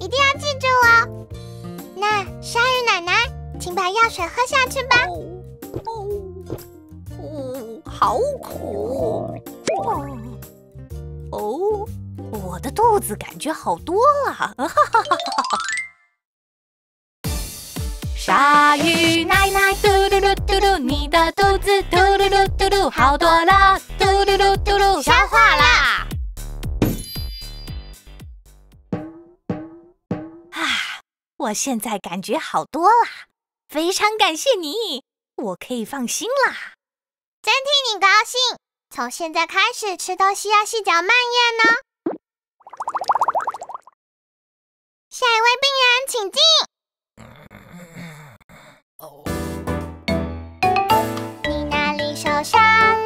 一定要记住哦。那鲨鱼奶奶，请把药水喝下去吧。哦，哦，好苦。哦，哦，我的肚子感觉好多了。哈哈哈哈哈！鲨鱼奶奶，嘟噜噜嘟噜，你的肚子嘟噜噜嘟噜好多了，嘟噜噜嘟噜消化啦！我现在感觉好多了，非常感谢你，我可以放心啦。真替你高兴，从现在开始吃东西要细嚼慢咽呢。下一位病人，请进。哦，你哪里受伤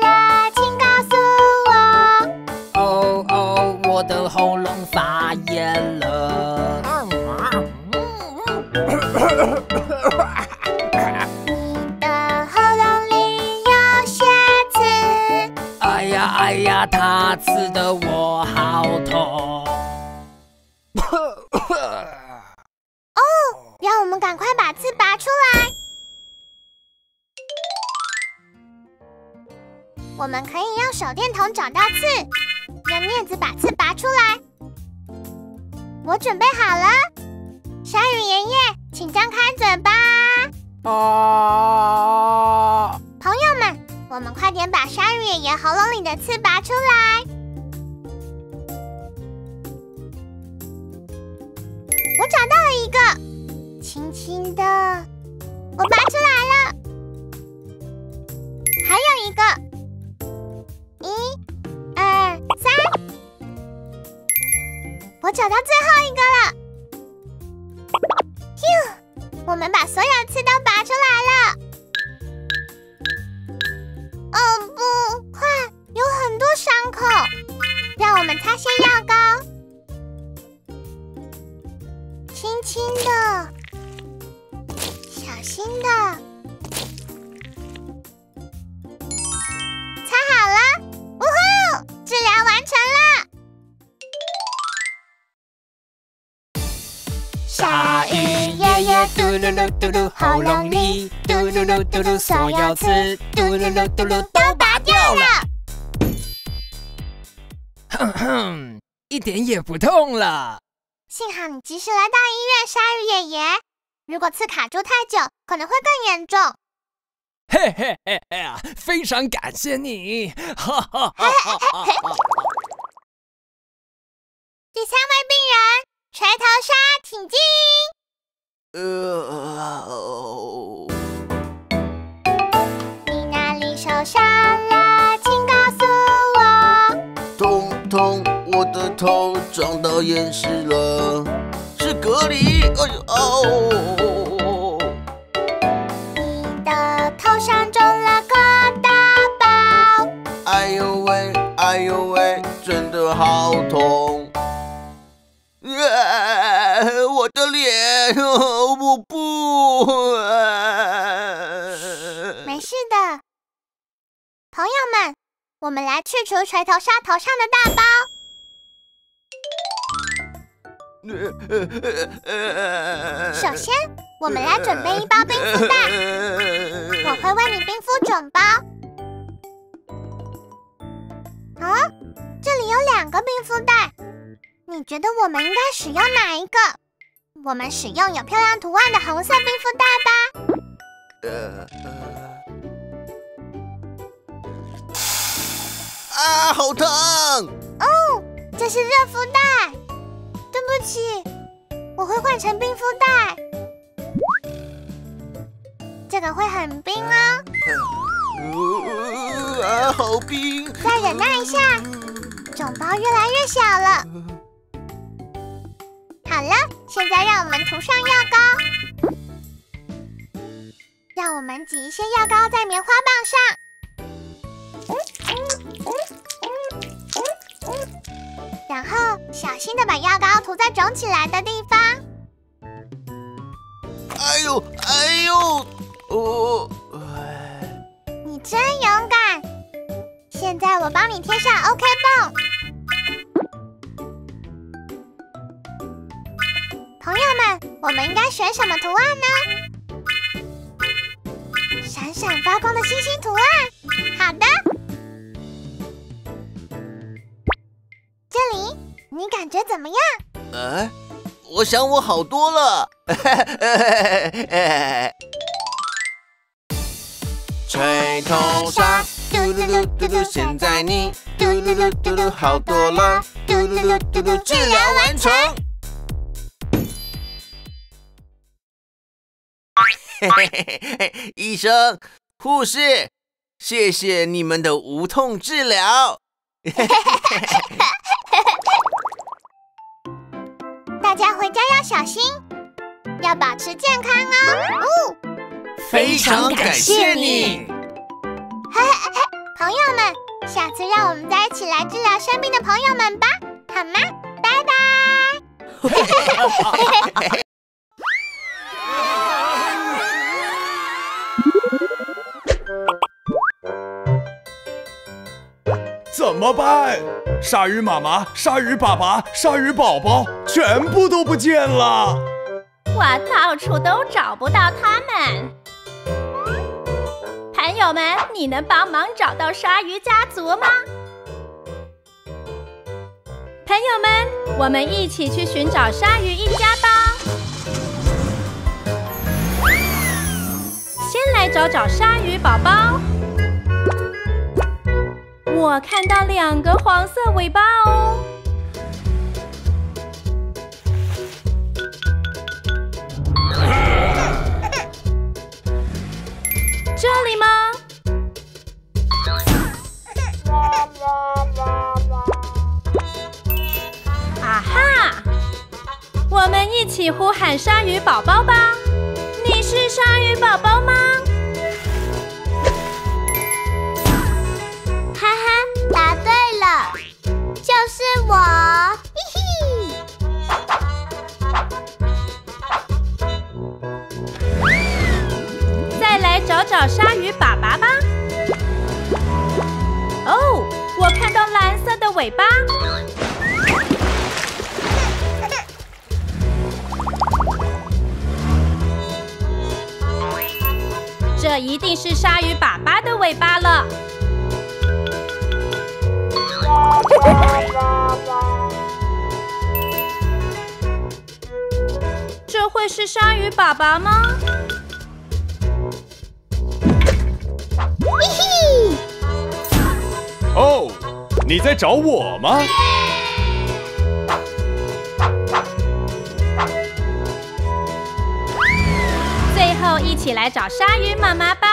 它刺得我好痛。哦，让我们赶快把刺拔出来。我们可以用手电筒找到刺，用镊子把刺拔出来。我准备好了，鲨鱼爷爷，请张开嘴巴。啊！朋友们，我们快点把鲨鱼爷爷喉咙里的刺拔出来。我找到了一个，轻轻的，我拔出来了。还有一个。一、二、三，我找到最后一个了。哟，我们把所有刺都拔出来了。伤口，让我们擦些药膏，轻轻的，小心的。擦好了，呜呼！治疗完成了。鲨鱼爷爷嘟噜噜嘟噜，喉咙里嘟噜噜嘟噜，所有刺嘟噜噜嘟噜都拔掉了。哼哼，一点也不痛了。幸好你及时来到医院，鲨鱼爷爷。如果刺卡住太久，可能会更严重。嘿嘿嘿嘿，非常感谢你！哈哈哈哈哈！第三位病人，锤头鲨，请进。呃，你哪里受伤了？我的头撞到岩石了，是隔离。哎呦哦！你的头上中了个大包。哎呦喂，哎呦喂，真的好痛！啊，我的脸，我不。没事的，朋友们，我们来去除锤头鲨头上的大包。首先，我们来准备一包冰敷袋，我会为你冰敷整包。啊，这里有两个冰敷袋，你觉得我们应该使用哪一个？我们使用有漂亮图案的红色冰敷袋吧。呃 啊，好疼！哦，这是热敷袋。对不起，我会换成冰敷袋。这个会很冰哦。啊，好冰！再忍耐一下，肿包越来越小了。好了，现在让我们涂上药膏。让我们挤一些药膏在棉花棒上，然后小心的把药膏涂在肿起来的地方。哎呦，哎呦，哦，你真勇敢！现在我帮你贴上 OK 绷。朋友们，我们应该选什么图案呢？闪闪发光的星星图案。好的，里你感觉怎么样？呃，我想我好多了。吹头发，嘟噜噜嘟噜，现在你嘟噜噜嘟噜好多了，嘟噜噜嘟嘟，治疗完成。嘿嘿嘿嘿，医生、护士，谢谢你们的无痛治疗。大家回家要小心，要保持健康哦。哦，非常感谢你，朋友们，下次让我们再一起来治疗生病的朋友们吧，好吗？拜拜。怎么办？鲨鱼妈妈、鲨鱼爸爸、鲨鱼宝宝全部都不见了！我到处都找不到他们。朋友们，你能帮忙找到鲨鱼家族吗？朋友们，我们一起去寻找鲨鱼一家吧。先来找找鲨鱼宝宝。我看到两个黄色尾巴哦。这里吗？啊哈！我们一起呼喊鲨鱼宝宝吧！你是鲨鱼宝宝吗？尾巴。这一定是鲨鱼爸爸的尾巴了。这会是鲨鱼爸爸吗？你在找我吗？最后一起来找鲨鱼妈妈吧。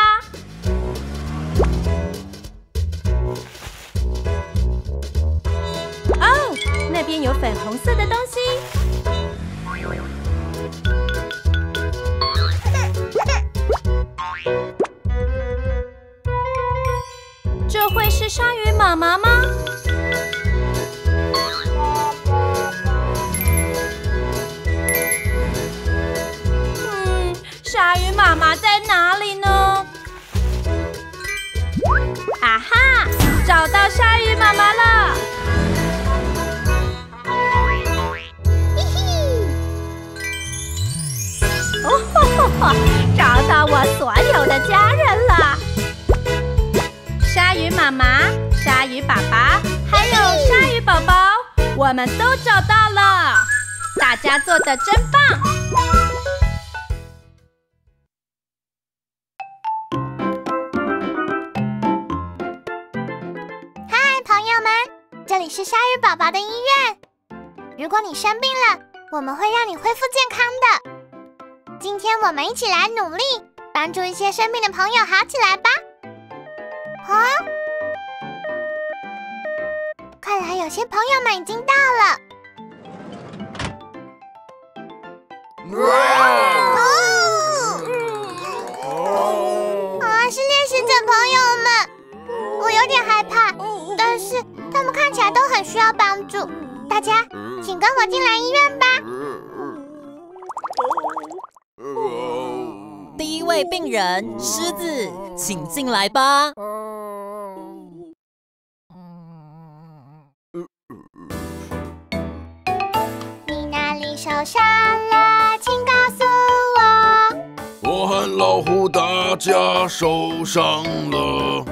生病的朋友好起来吧。啊！看来有些朋友们已经到了。哦！啊，是猎食者朋友们，我有点害怕，但是他们看起来都很需要帮助。大家，请跟我进来医院吧。位病人狮子，请进来吧。你哪里受伤了？请告诉我。我和老虎打架受伤了。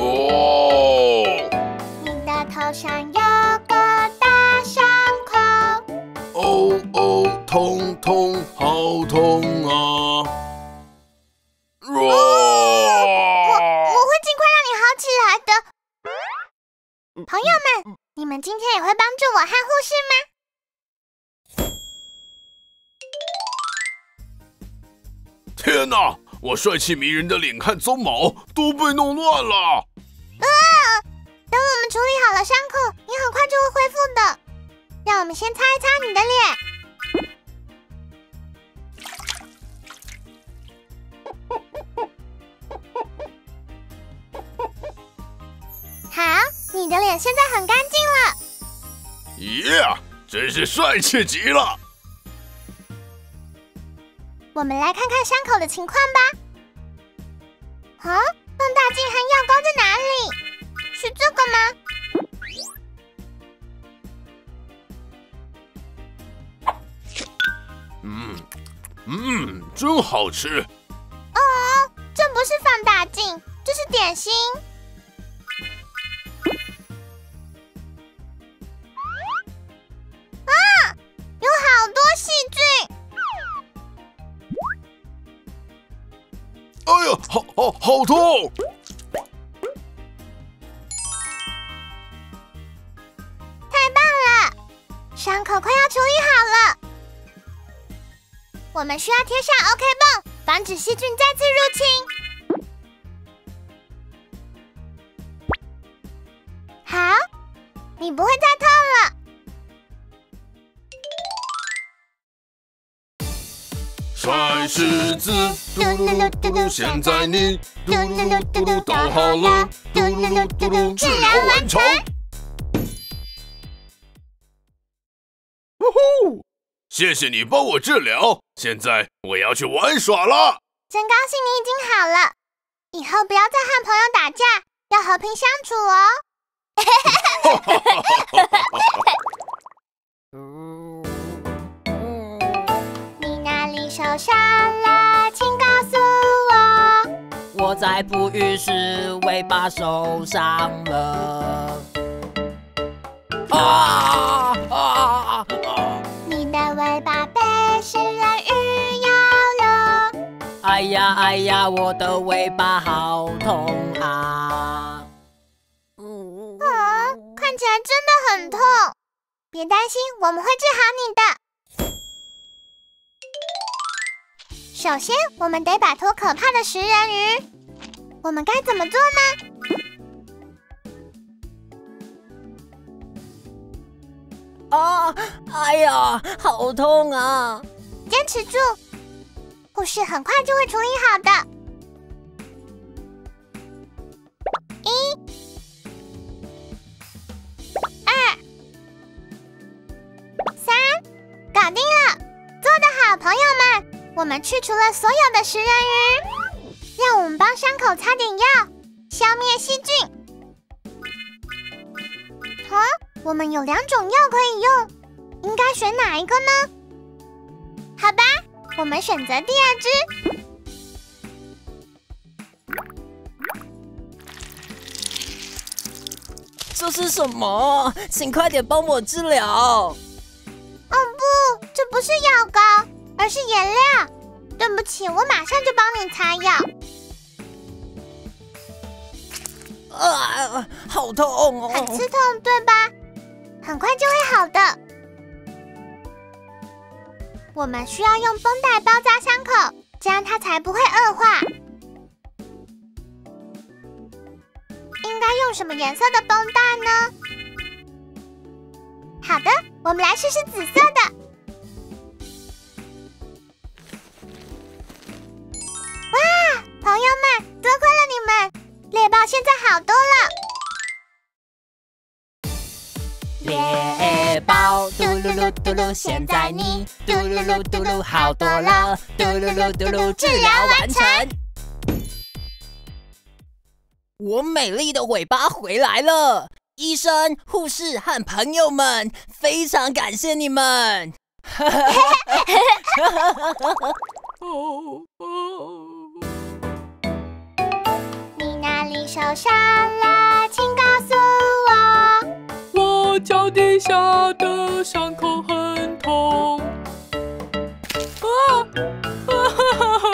哦，你的头上有痛痛，好痛啊！我我会尽快让你好起来的。朋友们，你们今天也会帮助我和护士吗？天哪，我帅气迷人的脸和鬃毛都被弄乱了。啊！等我们处理好了伤口，你很快就会恢复的。让我们先擦一擦你的脸。现在很干净了。耶，真是帅气极了！我们来看看伤口的情况吧。啊，放大镜和药膏在哪里？是这个吗？嗯嗯，真好吃。哦，这不是放大镜，这是点心。痛！太棒了，伤口快要处理好了。我们需要贴上 OK 绷，防止细菌再次入侵。子，嘟噜噜嘟噜，现在你嘟噜噜嘟噜都好了，嘟噜噜嘟噜，治疗完成。呜呼！谢谢你帮我治疗，现在我要去玩耍了。真高兴你已经好了，以后不要再和朋友打架，要和平相处哦。受伤了？才不遇事，尾巴受伤了。啊啊啊！你的尾巴被食人鱼咬了。哎呀哎呀，我的尾巴好痛啊！啊，看起来真的很痛。别担心，我们会治好你的。首先，我们得摆脱可怕的食人鱼。我们该怎么做呢？啊！哎呀，好痛啊！坚持住，护士很快就会处理好的。一、二、三，搞定了！做得好，朋友们，我们去除了所有的食人鱼。让我们帮伤口擦点药，消灭细菌。啊！我们有两种药可以用，应该选哪一个呢？好吧，我们选择第二支。这是什么？请快点帮我治疗！哦不，这不是药膏，而是颜料。对不起，我马上就帮你擦药。啊，好痛哦！很刺痛，对吧？很快就会好的。我们需要用绷带包扎伤口，这样它才不会恶化。应该用什么颜色的绷带呢？好的，我们来试试紫色的。朋友们，多亏了你们，猎豹现在好多了。猎豹嘟噜噜嘟噜，现在你嘟噜噜嘟噜好多了，嘟噜噜嘟噜治疗完成。我美丽的尾巴回来了，医生、护士和朋友们，非常感谢你们。哦哦里受伤了？请告诉我。我脚底下的伤口很痛。啊啊哈哈！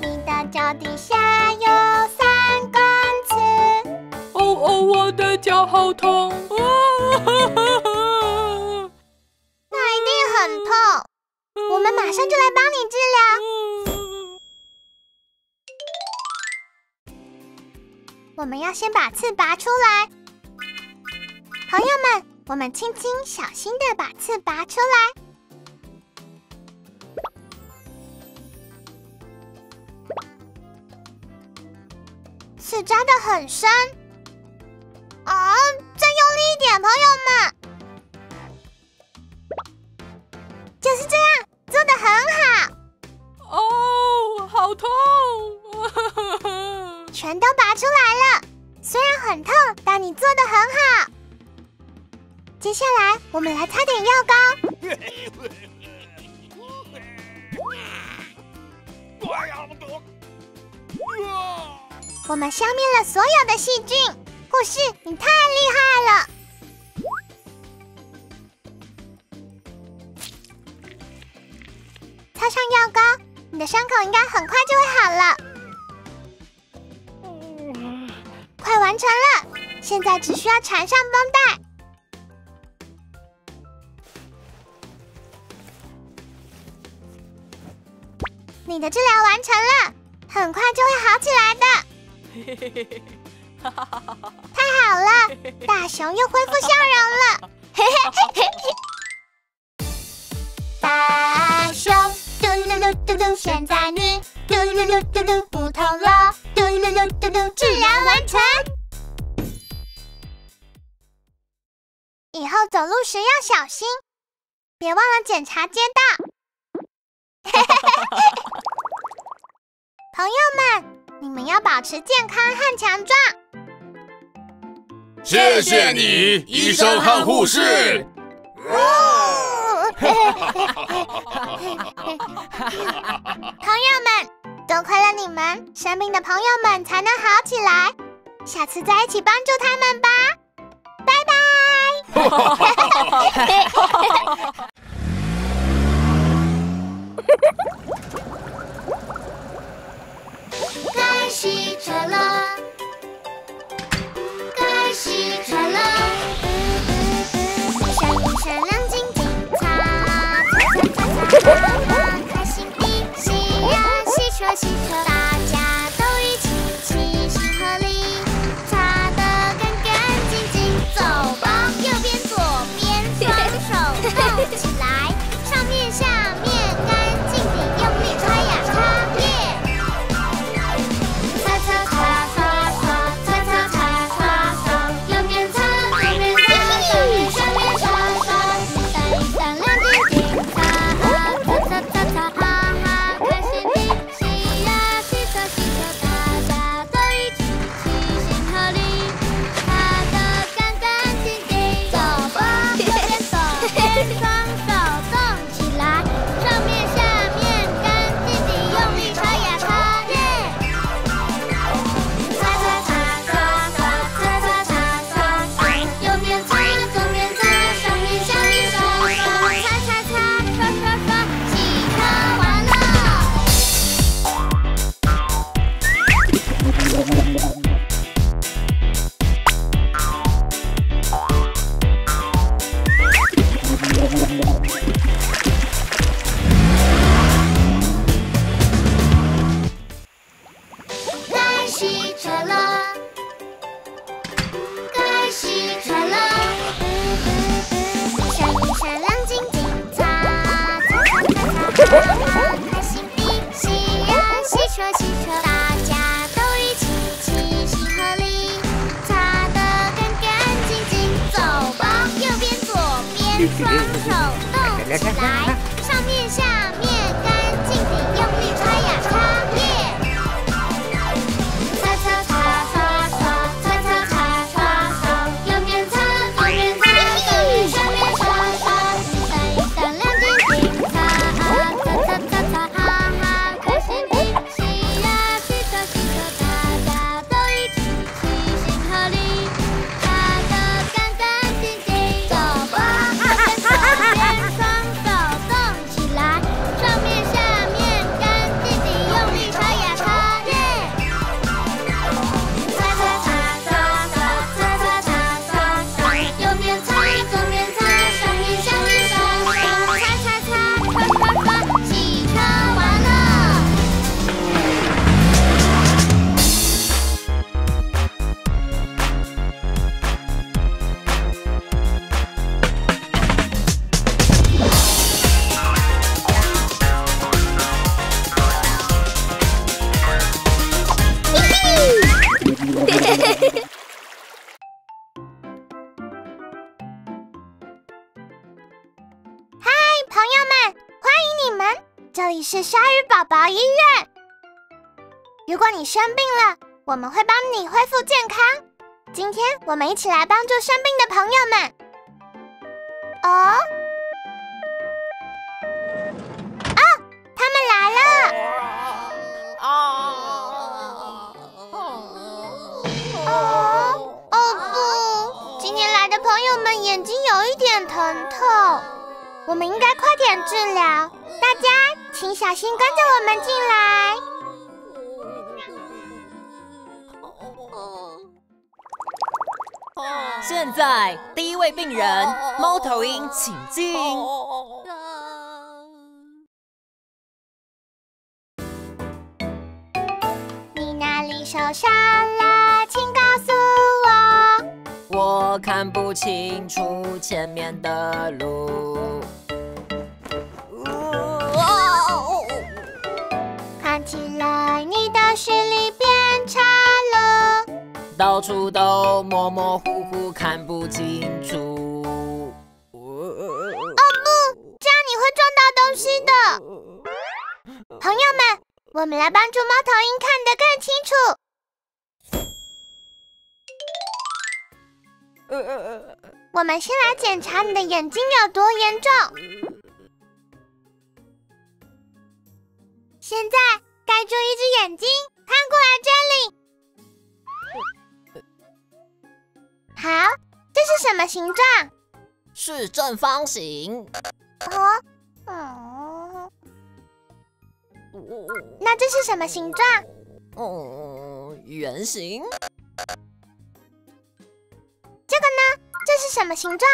你的脚底下有三根刺。哦哦，我的脚好痛。啊哈哈！那一定很痛。我们马上就来帮你治疗。我们要先把刺拔出来。朋友们，我们轻轻小心的把刺拔出来。刺扎的很深。啊，再用力一点，朋友们。就是这样，做的很好。哦，好痛！全都拔出来了，虽然很痛，但你做的很好。接下来，我们来擦点药膏。我们消灭了所有的细菌。护士，你太厉害了！擦上药膏，你的伤口应该很快就会好了。完成了，现在只需要缠上绷带。你的治疗完成了，很快就会好起来的。太好了，大熊又恢复笑容了。嘿嘿嘿嘿大熊嘟噜噜嘟噜，现在你嘟噜噜嘟噜不痛了，嘟噜噜嘟噜治疗完成。以后走路时要小心，别忘了检查街道。朋友们，你们要保持健康和强壮。谢谢你，医生和护士。朋友们，多亏了你们，生病的朋友们才能好起来。下次再一起帮助他们吧。该洗车了，该洗车了，开心地洗呀洗车洗车。我们一起来帮助生病的朋友们。哦，啊，他们来了。哦，哦不，今天来的朋友们眼睛有一点疼痛，我们应该快点治疗。大家，请小心跟着我们进来。现在第一位病人猫头鹰，请进。你哪里受伤了？请告诉我。我看不清楚前面的路。看起来你的视力变。到处都模模糊糊看不清楚。哦不，这样你会撞到东西的。朋友们，我们来帮助猫头鹰看得更清楚。我们先来检查你的眼睛有多严重。现在盖住一只眼睛，看过来这里。好，这是什么形状？是正方形。哦，哦，那这是什么形状？哦，圆形。这个呢？这是什么形状？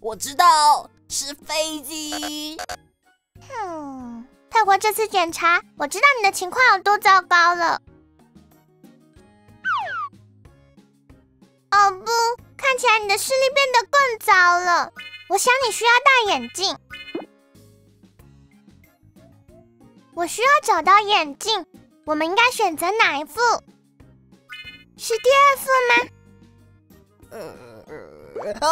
我知道，是飞机。哼，透过这次检查，我知道你的情况有多糟糕了。哦不，看起来你的视力变得更糟了。我想你需要戴眼镜。我需要找到眼镜，我们应该选择哪一副？是第二副吗？啊！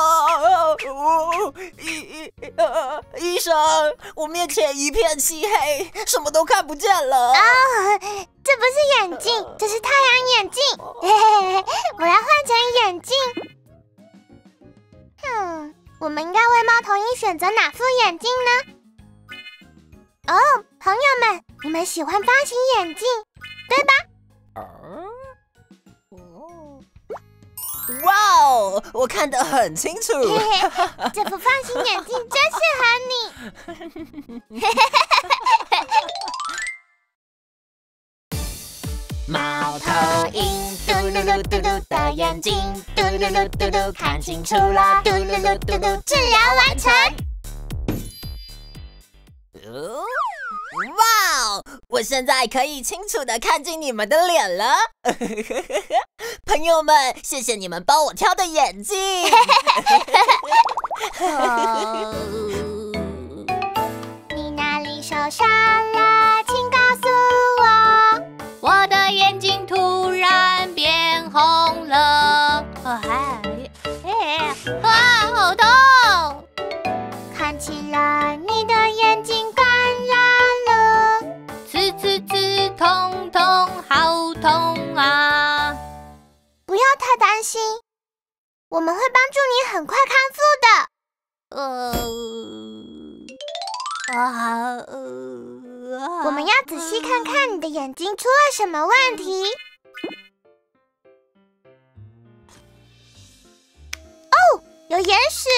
医医生，我面前一片漆黑，什么都看不见了。啊，这不是眼镜，这是太阳眼镜。嘿嘿嘿，我要换成眼镜。哼，我们应该为猫头鹰选择哪副眼镜呢？哦，朋友们，你们喜欢方形眼镜，对吧？哇哦，我看得很清楚。这副方形眼镜真适合你。猫头鹰嘟噜噜嘟噜的眼睛，嘟噜噜嘟噜看清楚了，嘟噜噜嘟噜治疗完成。哇哦！我现在可以清楚的看见你们的脸了，朋友们，谢谢你们帮我挑的眼镜。你哪里受伤了？啊，好痛！看起来你的眼睛感染了，刺刺刺，痛痛，好痛啊。不要太担心，我们会帮助你很快康复的。呃，啊，我们要仔细看看你的眼睛出了什么问题。有眼屎，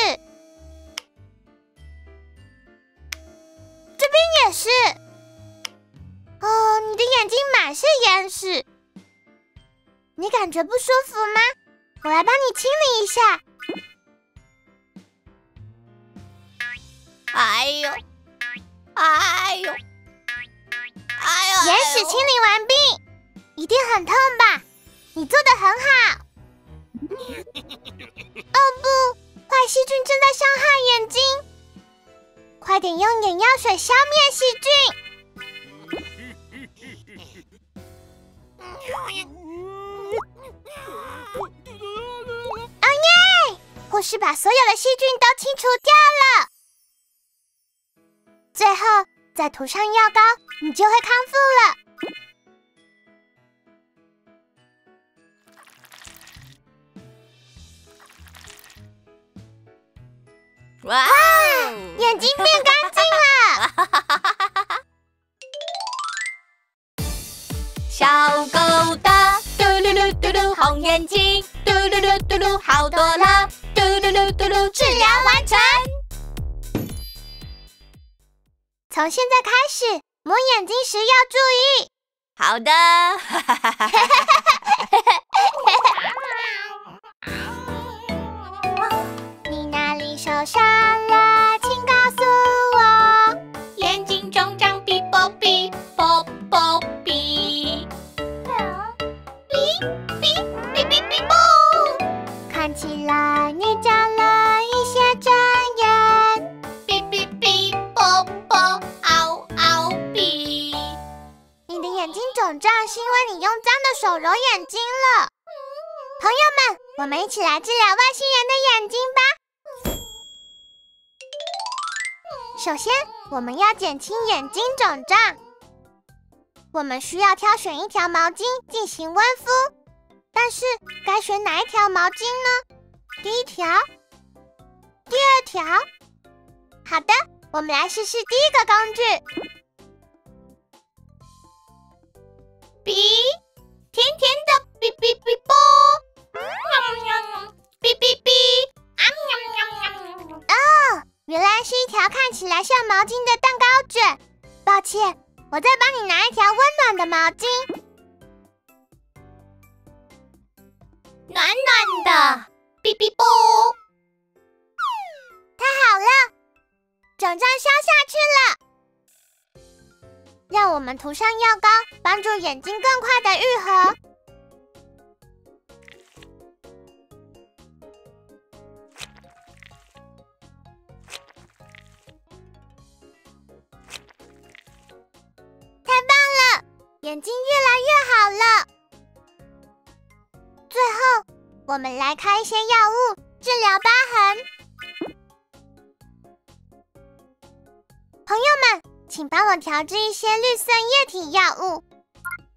这边也是。哦，你的眼睛满是眼屎。你感觉不舒服吗？我来帮你清理一下。哎呦，哎呦，哎呦！眼屎清理完毕，一定很痛吧？你做的很好。哦不，坏细菌正在伤害眼睛，快点用眼药水消灭细菌。哦耶！护士把所有的细菌都清除掉了。最后再涂上药膏，你就会康复了。哇！眼睛变干净了。小狗的。嘟噜噜嘟噜红眼睛，嘟噜噜嘟噜好多了，嘟噜噜嘟噜治疗完成。从现在开始，抹眼睛时要注意。好的。里受伤了？请告诉我。眼睛肿胀，哔啵哔啵啵哔。看起来你长了一些针眼，哔哔哔，啵啵，嗷嗷哔。你的眼睛肿胀是因为你用脏的手揉眼睛了。朋友们，我们一起来治疗外星人的眼睛吧。首先，我们要减轻眼睛肿胀，我们需要挑选一条毛巾进行温敷。但是该选哪一条毛巾呢？第一条，第二条。好的，我们来试试第一个工具。比，甜甜的哔哔哔啵，哔哔哔，哦，原来是一条看起来像毛巾的蛋糕卷。抱歉，我再帮你拿一条温暖的毛巾，暖暖的，哔哔啵，太好了，肿胀消下去了。让我们涂上药膏，帮助眼睛更快的愈合。眼睛越来越好了。最后，我们来开一些药物治疗疤痕。朋友们，请帮我调制一些绿色液体药物。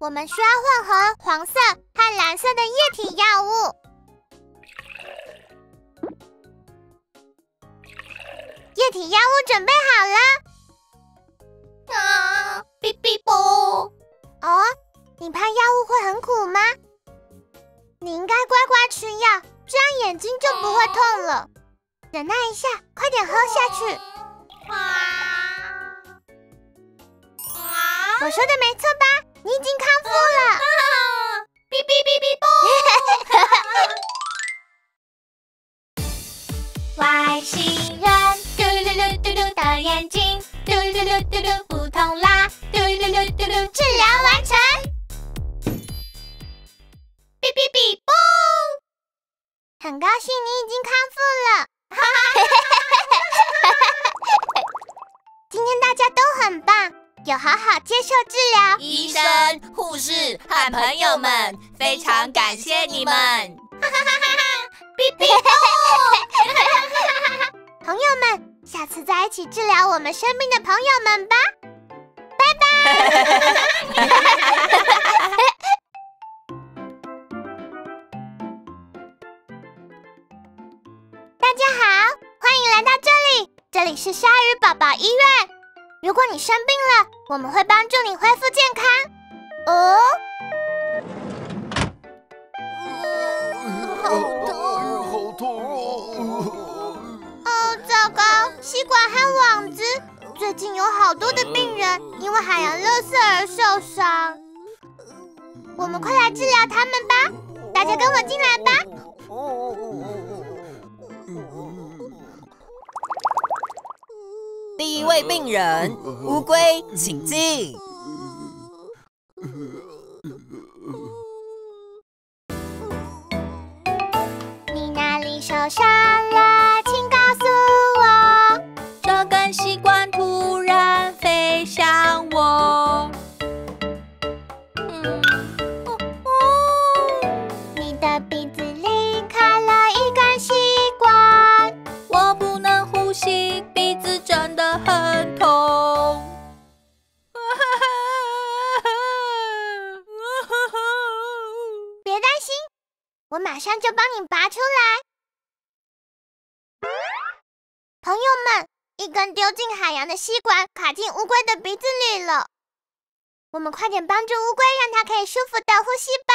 我们需要混合黄色和蓝色的液体药物。液体药物准备好了。啊，哔哔啵！哦，你怕药物会很苦吗？你应该乖乖吃药，这样眼睛就不会痛了。忍耐一下，快点喝下去。我说的没错吧？你已经康复了。哔哔哔哔啵！外星人，嘟噜噜嘟噜的眼睛，嘟噜噜嘟噜不痛啦，治疗完成。哔哔哔啵！很高兴你已经康复了。今天大家都很棒，有好好接受治疗。医生、护士和朋友们，非常感谢你们。哔哔啵！朋友们，下次再一起治疗我们生病的朋友们吧。拜拜。大家好，欢迎来到这里，这里是鲨鱼宝宝医院。如果你生病了，我们会帮助你恢复健康。哦，好痛，好痛哦！哦，糟糕，吸管和网子。最近有好多的病人因为海洋垃圾而受伤，我们快来治疗他们吧！大家跟我进来吧。第一位病人，乌龟，请进。你哪里受伤了？的吸管卡进乌龟的鼻子里了，我们快点帮助乌龟，让它可以舒服的呼吸吧。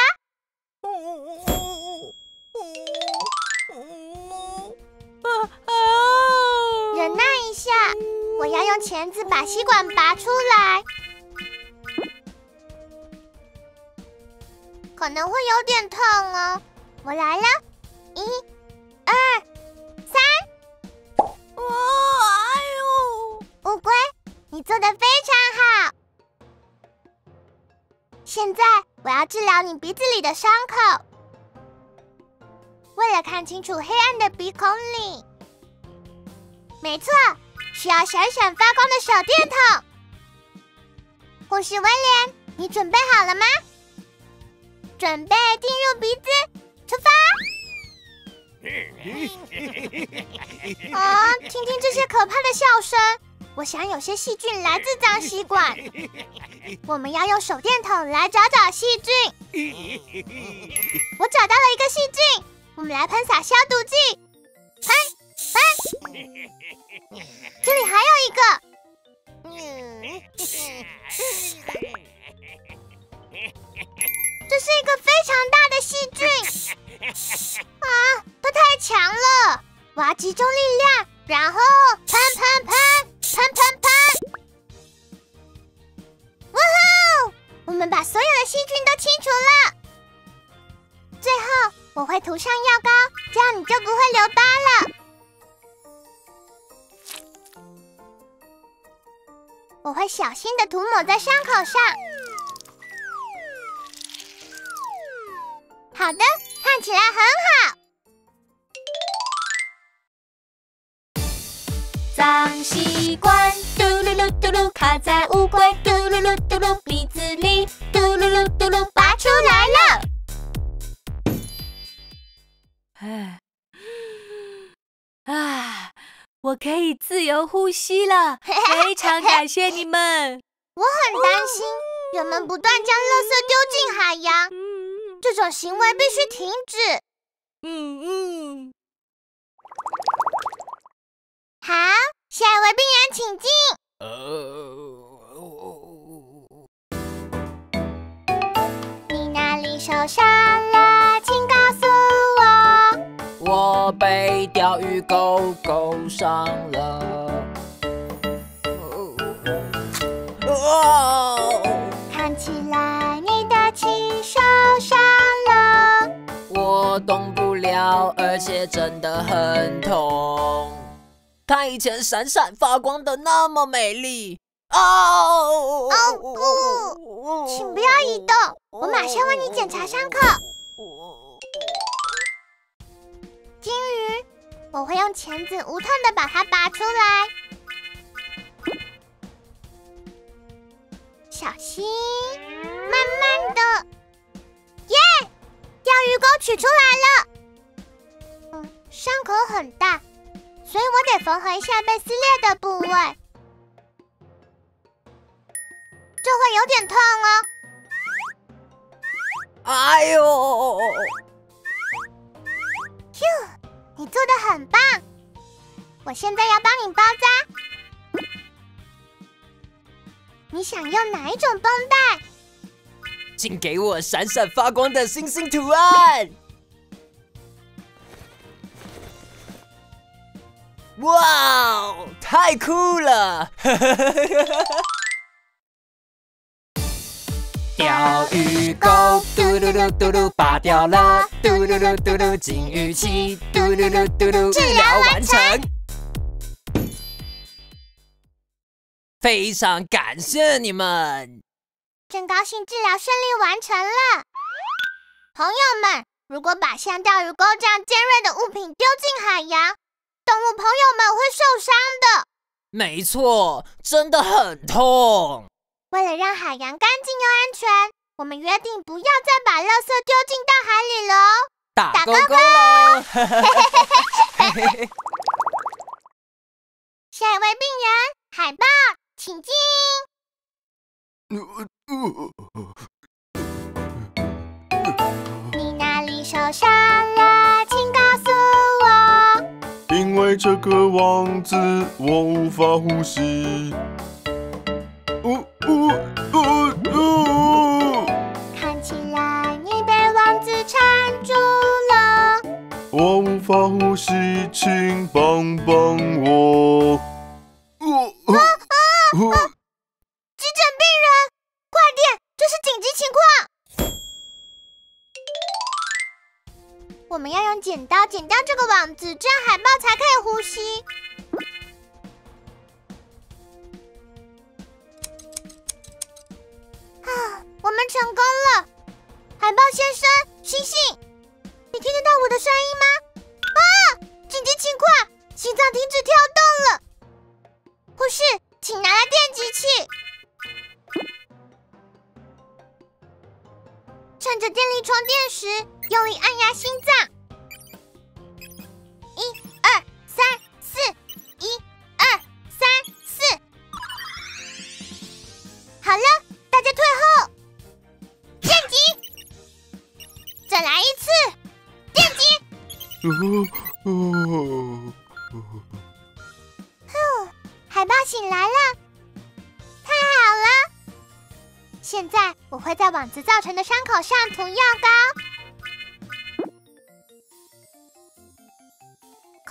忍耐一下，我要用钳子把吸管拔出来，可能会有点痛哦。我来了，一、二、你做的非常好。现在我要治疗你鼻子里的伤口。为了看清楚黑暗的鼻孔里，没错，需要闪闪发光的手电筒。护士威廉，你准备好了吗？准备进入鼻子，出发！啊，听听这些可怕的笑声，我想有些细菌来自脏吸管。我们要用手电筒来找找细菌。我找到了一个细菌，我们来喷洒消毒剂，喷喷。这里还有一个。这是一个非常大的细菌啊！它太强了，我要集中力量，然后喷喷喷喷喷喷！哇吼！我们把所有的细菌都清除了。最后我会涂上药膏，这样你就不会留疤了。我会小心的涂抹在伤口上。好的，看起来很好。脏习惯，嘟噜噜嘟噜，卡在乌龟嘟噜噜嘟噜鼻子里，嘟噜噜嘟噜，拔出来了。唉，啊，我可以自由呼吸了，非常感谢你们。我很担心，人们不断将垃圾丢进海洋。这种行为必须停止。嗯嗯。好，下一位病人请进。你哪里受伤了？请告诉我。我被钓鱼钩钩伤了。看起来你的气受伤了。我动不了，而且真的很痛。她以前闪闪发光的那么美丽。哦哦不，请不要移动，我马上为你检查伤口。金鱼，我会用钳子无痛的把它拔出来。小心，慢慢的。耶，钓鱼钩取出来了。嗯，伤口很大，所以我得缝合一下被撕裂的部位。这会有点痛哦。哎呦！ 휴， 你做的很棒。我现在要帮你包扎。你想用哪一种绷带？请给我闪闪发光的星星图案！哇，太酷了！钓鱼钩嘟噜噜嘟噜拔掉了，嘟噜噜嘟噜金鱼鳍，嘟噜噜嘟噜治疗完成。非常感谢你们！真高兴治疗顺利完成了。朋友们，如果把像钓鱼钩这样尖锐的物品丢进海洋，动物朋友们会受伤的。没错，真的很痛。为了让海洋干净又安全，我们约定不要再把垃圾丢进大海里了。打勾勾喽！下一位病人，海豹。请进。你哪里受伤这个王子，我无法呼吸。呜呜呜呜！看起来你被王子缠住了。我无法呼吸，请帮帮我。急诊病人，快点！这是紧急情况。我们要用剪刀剪掉这个网子，这样海豹才可以呼吸。啊，我们成功了！海豹先生，醒醒！你听得到我的声音吗？啊！紧急情况，心脏停止跳动了。护士。请拿来电击器，趁着电力充电时，用力按压心脏。一、二、三、四，一、二、三、四。好了，大家退后。电击，再来一次，电击。海豹醒来了，太好了！现在我会在网子造成的伤口上涂药膏，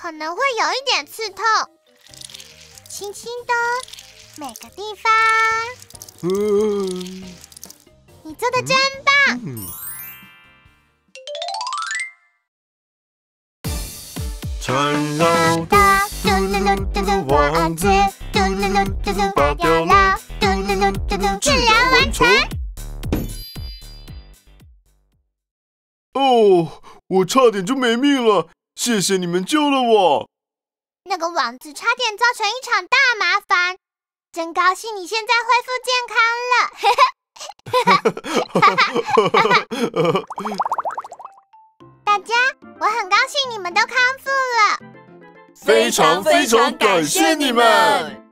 可能会有一点刺痛，轻轻的，每个地方。嗯你做的真棒！缠绕的嘟噜噜嘟噜网子，嘟噜噜嘟噜拔掉了，嘟噜噜嘟噜治疗完成。哦，我差点就没命了，谢谢你们救了我。那个网子差点造成一场大麻烦，真高兴你现在恢复健康了。大家，我很高兴你们都康复了，非常非常感谢你们。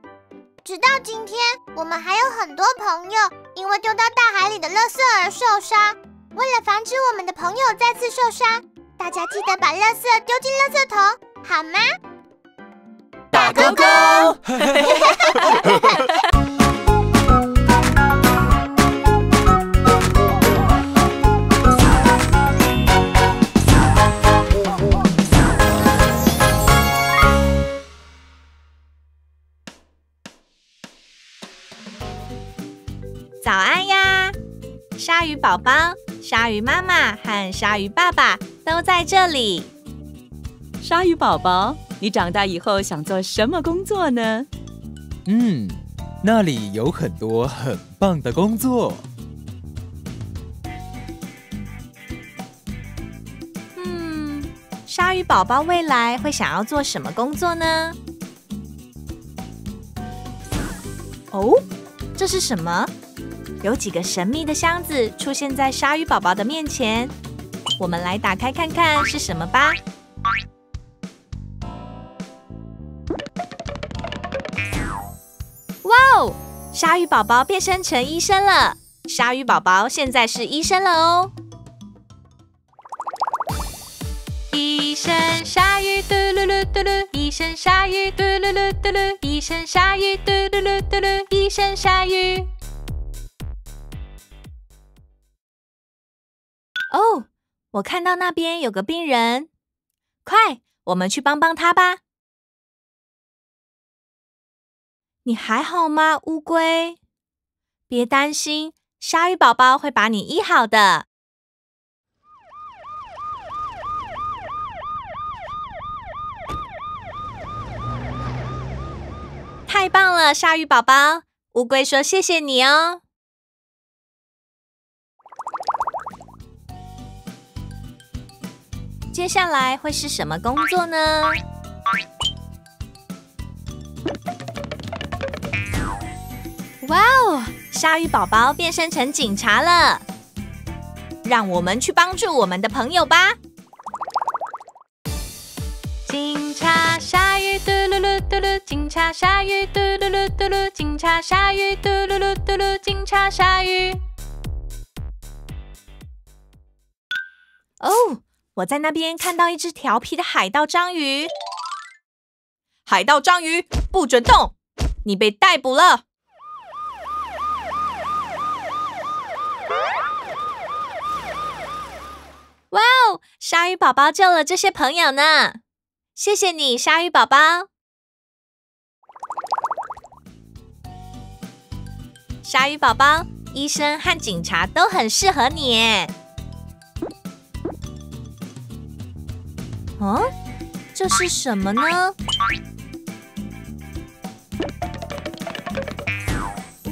直到今天，我们还有很多朋友因为丢到大海里的垃圾而受伤。为了防止我们的朋友再次受伤，大家记得把垃圾丢进垃圾桶，好吗？打勾勾。早安呀！鲨鱼宝宝、鲨鱼妈妈和鲨鱼爸爸都在这里。鲨鱼宝宝，你长大以后想做什么工作呢？嗯，那里有很多很棒的工作。嗯，鲨鱼宝宝未来会想要做什么工作呢？哦，这是什么？有几个神秘的箱子出现在鲨鱼宝宝的面前，我们来打开看看是什么吧。哇哦，鲨鱼宝宝变身成医生了！鲨鱼宝宝现在是医生了哦。医生鲨鱼嘟噜噜嘟噜，医生鲨鱼嘟噜噜嘟噜，医生鲨鱼嘟噜噜嘟噜，医生鲨鱼。哦，我看到那边有个病人，快，我们去帮帮他吧。你还好吗，乌龟？别担心，鲨鱼宝宝会把你医好的。太棒了，鲨鱼宝宝！乌龟说：“谢谢你哦。”接下来会是什么工作呢？哇哦！鲨鱼宝宝变身成警察了，让我们去帮助我们的朋友吧！警察鲨鱼嘟噜噜嘟噜，警察鲨鱼嘟噜噜嘟噜，警察鲨鱼嘟噜噜嘟噜，警察鲨鱼。哦。我在那边看到一只调皮的海盗章鱼，海盗章鱼不准动，你被逮捕了！哇哦，鲨鱼宝宝救了这些朋友呢，谢谢你，鲨鱼宝宝。鲨鱼宝宝，医生和警察都很适合你。哦，这是什么呢？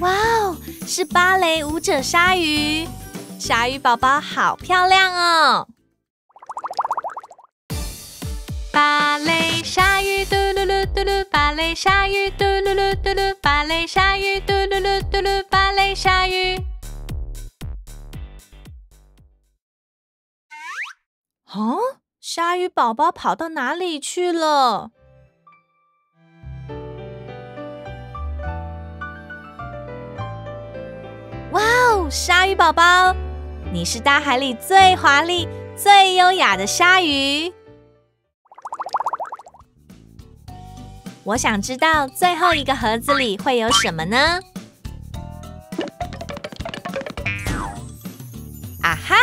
哇哦，是芭蕾舞者鲨鱼！鲨鱼宝宝好漂亮哦！芭蕾鲨鱼嘟噜噜嘟噜，芭蕾鲨鱼嘟噜噜嘟噜，芭蕾鲨鱼嘟噜噜嘟噜，芭蕾鲨鱼。哦。鲨鱼宝宝跑到哪里去了？哇哦，鲨鱼宝宝，你是大海里最华丽、最优雅的鲨鱼。我想知道最后一个盒子里会有什么呢？啊哈，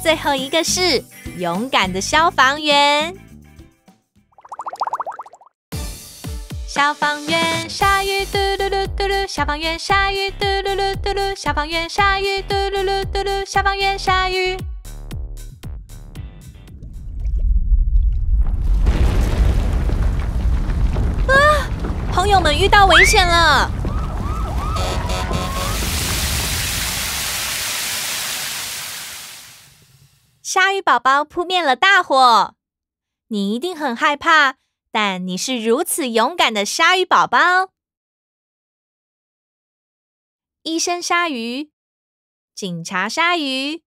最后一个是勇敢的消防员。消防员下雨嘟噜噜嘟噜，消防员下雨嘟噜噜嘟噜，消防员下雨嘟噜噜嘟噜，消防员下雨。啊！朋友们遇到危险了！鲨鱼宝宝扑灭了大火，你一定很害怕。但你是如此勇敢的鲨鱼宝宝，医生鲨鱼、警察鲨鱼、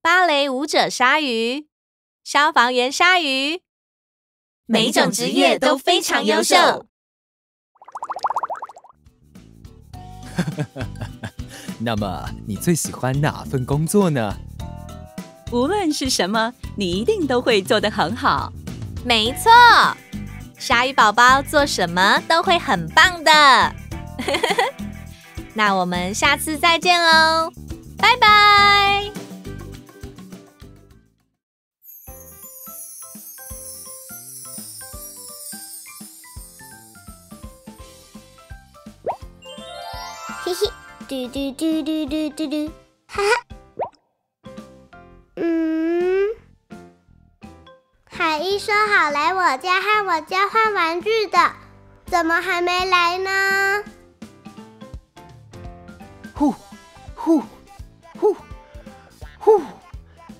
芭蕾舞者鲨鱼、消防员鲨鱼，每种职业都非常优秀。那么你最喜欢哪份工作呢？无论是什么，你一定都会做得很好。没错。鲨鱼宝宝做什么都会很棒的，那我们下次再见喽，拜拜！嘿嘿，嘟嘟嘟嘟嘟嘟嘟，哈哈，嗯。海一说好来我家和我交换玩具的，怎么还没来呢？呼呼呼呼！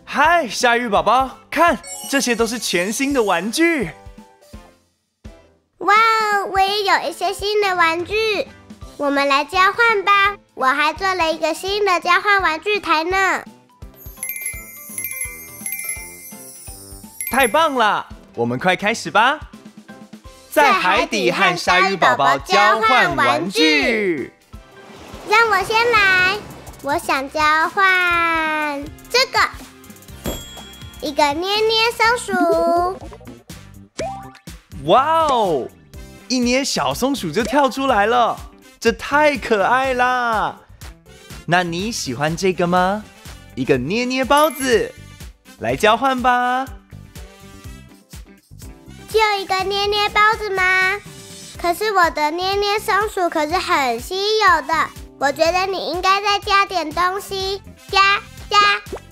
嗨，鲨鱼宝宝，看，这些都是全新的玩具。哇哦，我也有一些新的玩具，我们来交换吧。我还做了一个新的交换玩具台呢。太棒了！我们快开始吧，在海底和鲨鱼宝宝交换玩具。让我先来，我想交换这个，一个捏捏松鼠。哇哦，一捏小松鼠就跳出来了，这太可爱啦！那你喜欢这个吗？一个捏捏包子，来交换吧。就一个捏捏包子吗？可是我的捏捏松鼠可是很稀有的，我觉得你应该再加点东西，加加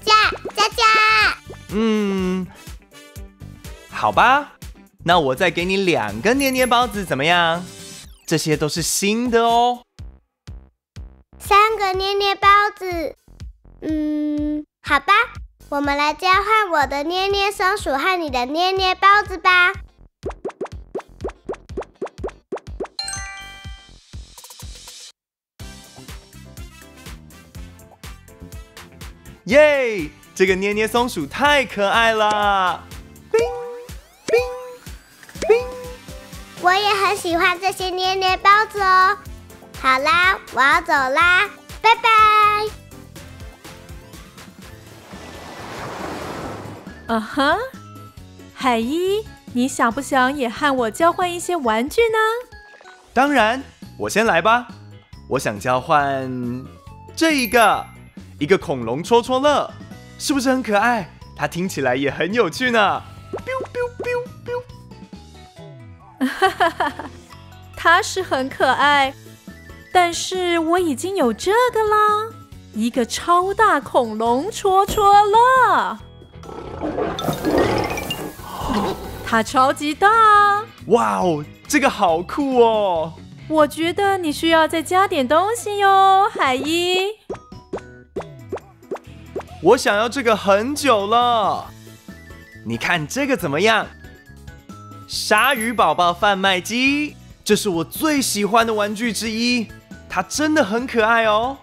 加加加。嗯，好吧，那我再给你两个捏捏包子怎么样？这些都是新的哦。三个捏捏包子，嗯，好吧，我们来交换我的捏捏松鼠和你的捏捏包子吧。耶！这个捏捏松鼠太可爱了。冰冰冰！我也很喜欢这些捏捏包子哦。好啦，我要走啦，拜拜。啊哈，海一，你想不想也和我交换一些玩具呢？当然，我先来吧。我想交换这一个。一个恐龙戳戳乐，是不是很可爱？它听起来也很有趣呢。哈 它是很可爱，但是我已经有这个啦，一个超大恐龙戳戳乐，它超级大。哇哦，这个好酷哦！我觉得你需要再加点东西哟，海一。我想要这个很久了，你看这个怎么样？鲨鱼宝宝贩卖机，这是我最喜欢的玩具之一，它真的很可爱哦。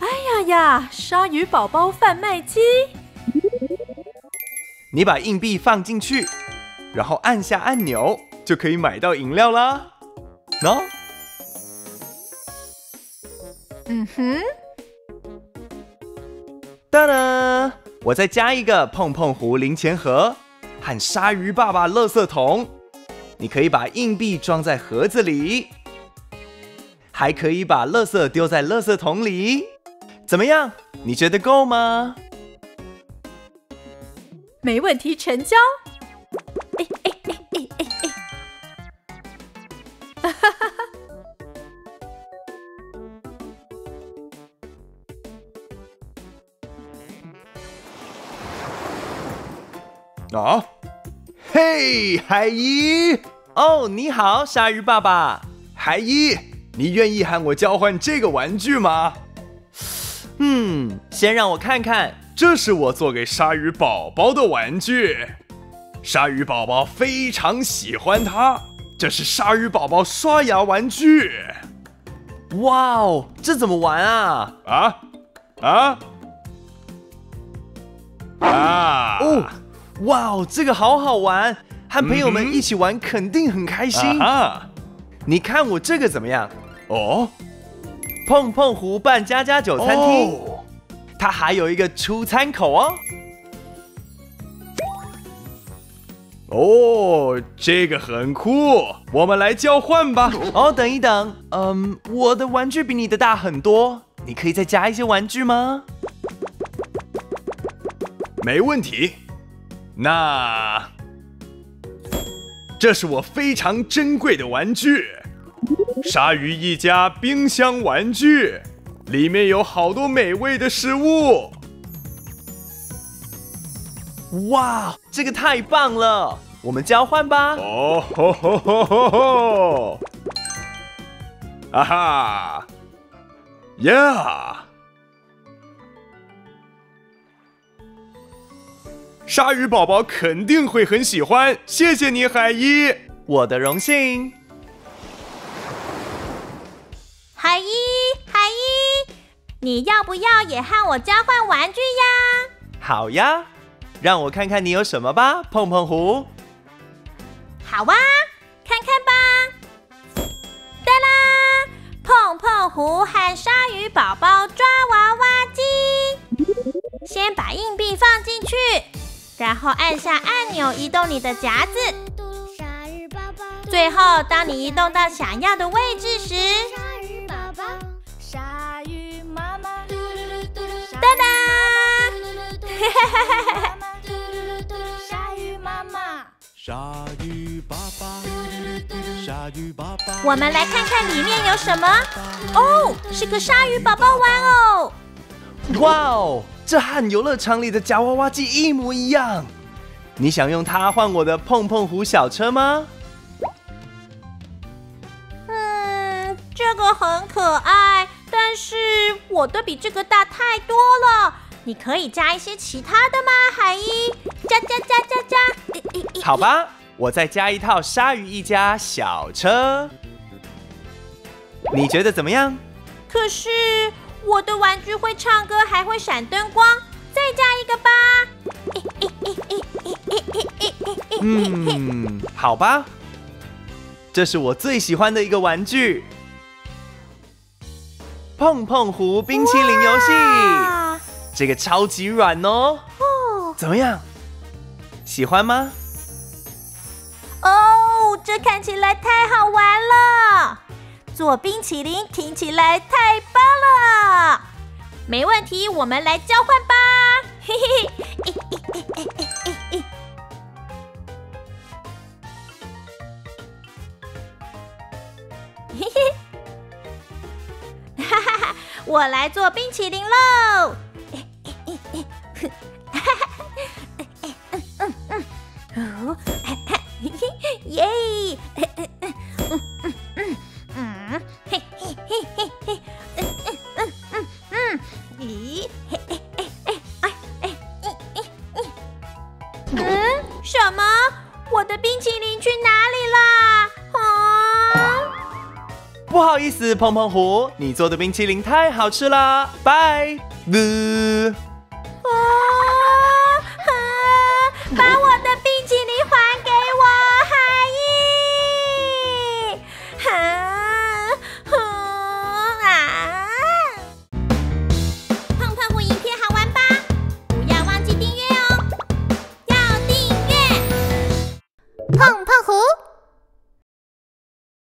哎呀呀，鲨鱼宝宝贩卖机，你把硬币放进去，然后按下按钮，就可以买到饮料啦。喏，嗯哼。哒啦！我再加一个碰碰狐零钱盒和鲨鱼爸爸垃圾桶，你可以把硬币装在盒子里，还可以把垃圾丢在垃圾桶里，怎么样？你觉得够吗？没问题，成交。啊，嘿，海一！哦，你好，鲨鱼爸爸。海一，你愿意和我交换这个玩具吗？嗯，先让我看看，这是我做给鲨鱼宝宝的玩具。鲨鱼宝宝非常喜欢它。这是鲨鱼宝宝刷牙玩具。哇哦，这怎么玩啊？啊啊啊！哦。哇哦，这个好好玩，和朋友们一起玩肯定很开心啊！你看我这个怎么样？哦，碰碰湖办家家酒餐厅，它还有一个出餐口哦。哦，这个很酷，我们来交换吧。哦，等一等，嗯，我的玩具比你的大很多，你可以再加一些玩具吗？没问题。那，这是我非常珍贵的玩具——鲨鱼一家冰箱玩具，里面有好多美味的食物。哇，这个太棒了！我们交换吧。哦吼吼吼吼吼！啊哈，Yeah。鲨鱼宝宝肯定会很喜欢，谢谢你，海一，我的荣幸。海一，海一，你要不要也和我交换玩具呀？好呀，让我看看你有什么吧，碰碰胡。好啊，看看吧。哒啦，碰碰胡和鲨鱼宝宝抓娃娃机。先把硬币放进去。然后按下按钮移动你的夹子，最后当你移动到想要的位置时，鲨鱼宝宝，鲨鱼妈妈，哒哒，哈哈哈哈哈！鲨鱼妈妈，鲨鱼爸爸，鲨鱼爸爸，我们来看看里面有什么哦，是个鲨鱼宝宝玩偶，哇哦！这和游乐场里的夹娃娃机一模一样，你想用它换我的碰碰胡小车吗？嗯，这个很可爱，但是我的比这个大太多了。你可以加一些其他的吗，海一？加加加加加！好吧，我再加一套鲨鱼一家小车，你觉得怎么样？可是。我的玩具会唱歌，还会闪灯光，再加一个吧。嗯，好吧。这是我最喜欢的一个玩具——碰碰胡冰淇淋游戏。这个超级软哦。怎么样？喜欢吗？哦，这看起来太好玩了。做冰淇淋听起来太棒了，没问题，我们来交换吧，嘿嘿嘿，嘿嘿，哈哈哈，我来做冰淇淋喽，哦，嘿嘿，耶！嗯嗯嗯嗯嗯，嘿嘿嘿嘿嘿，嗯嗯嗯嗯嗯，咦，哎哎哎哎哎，咦咦！嗯？什么？我的冰淇淋去哪里啦？啊！不好意思，碰碰狐，你做的冰淇淋太好吃啦，拜。啊！把我的冰。冰淇淋还给我，海怡！啊，哼啊！胖胖虎影片好玩吧？不要忘记订阅哦！要订阅！胖胖虎。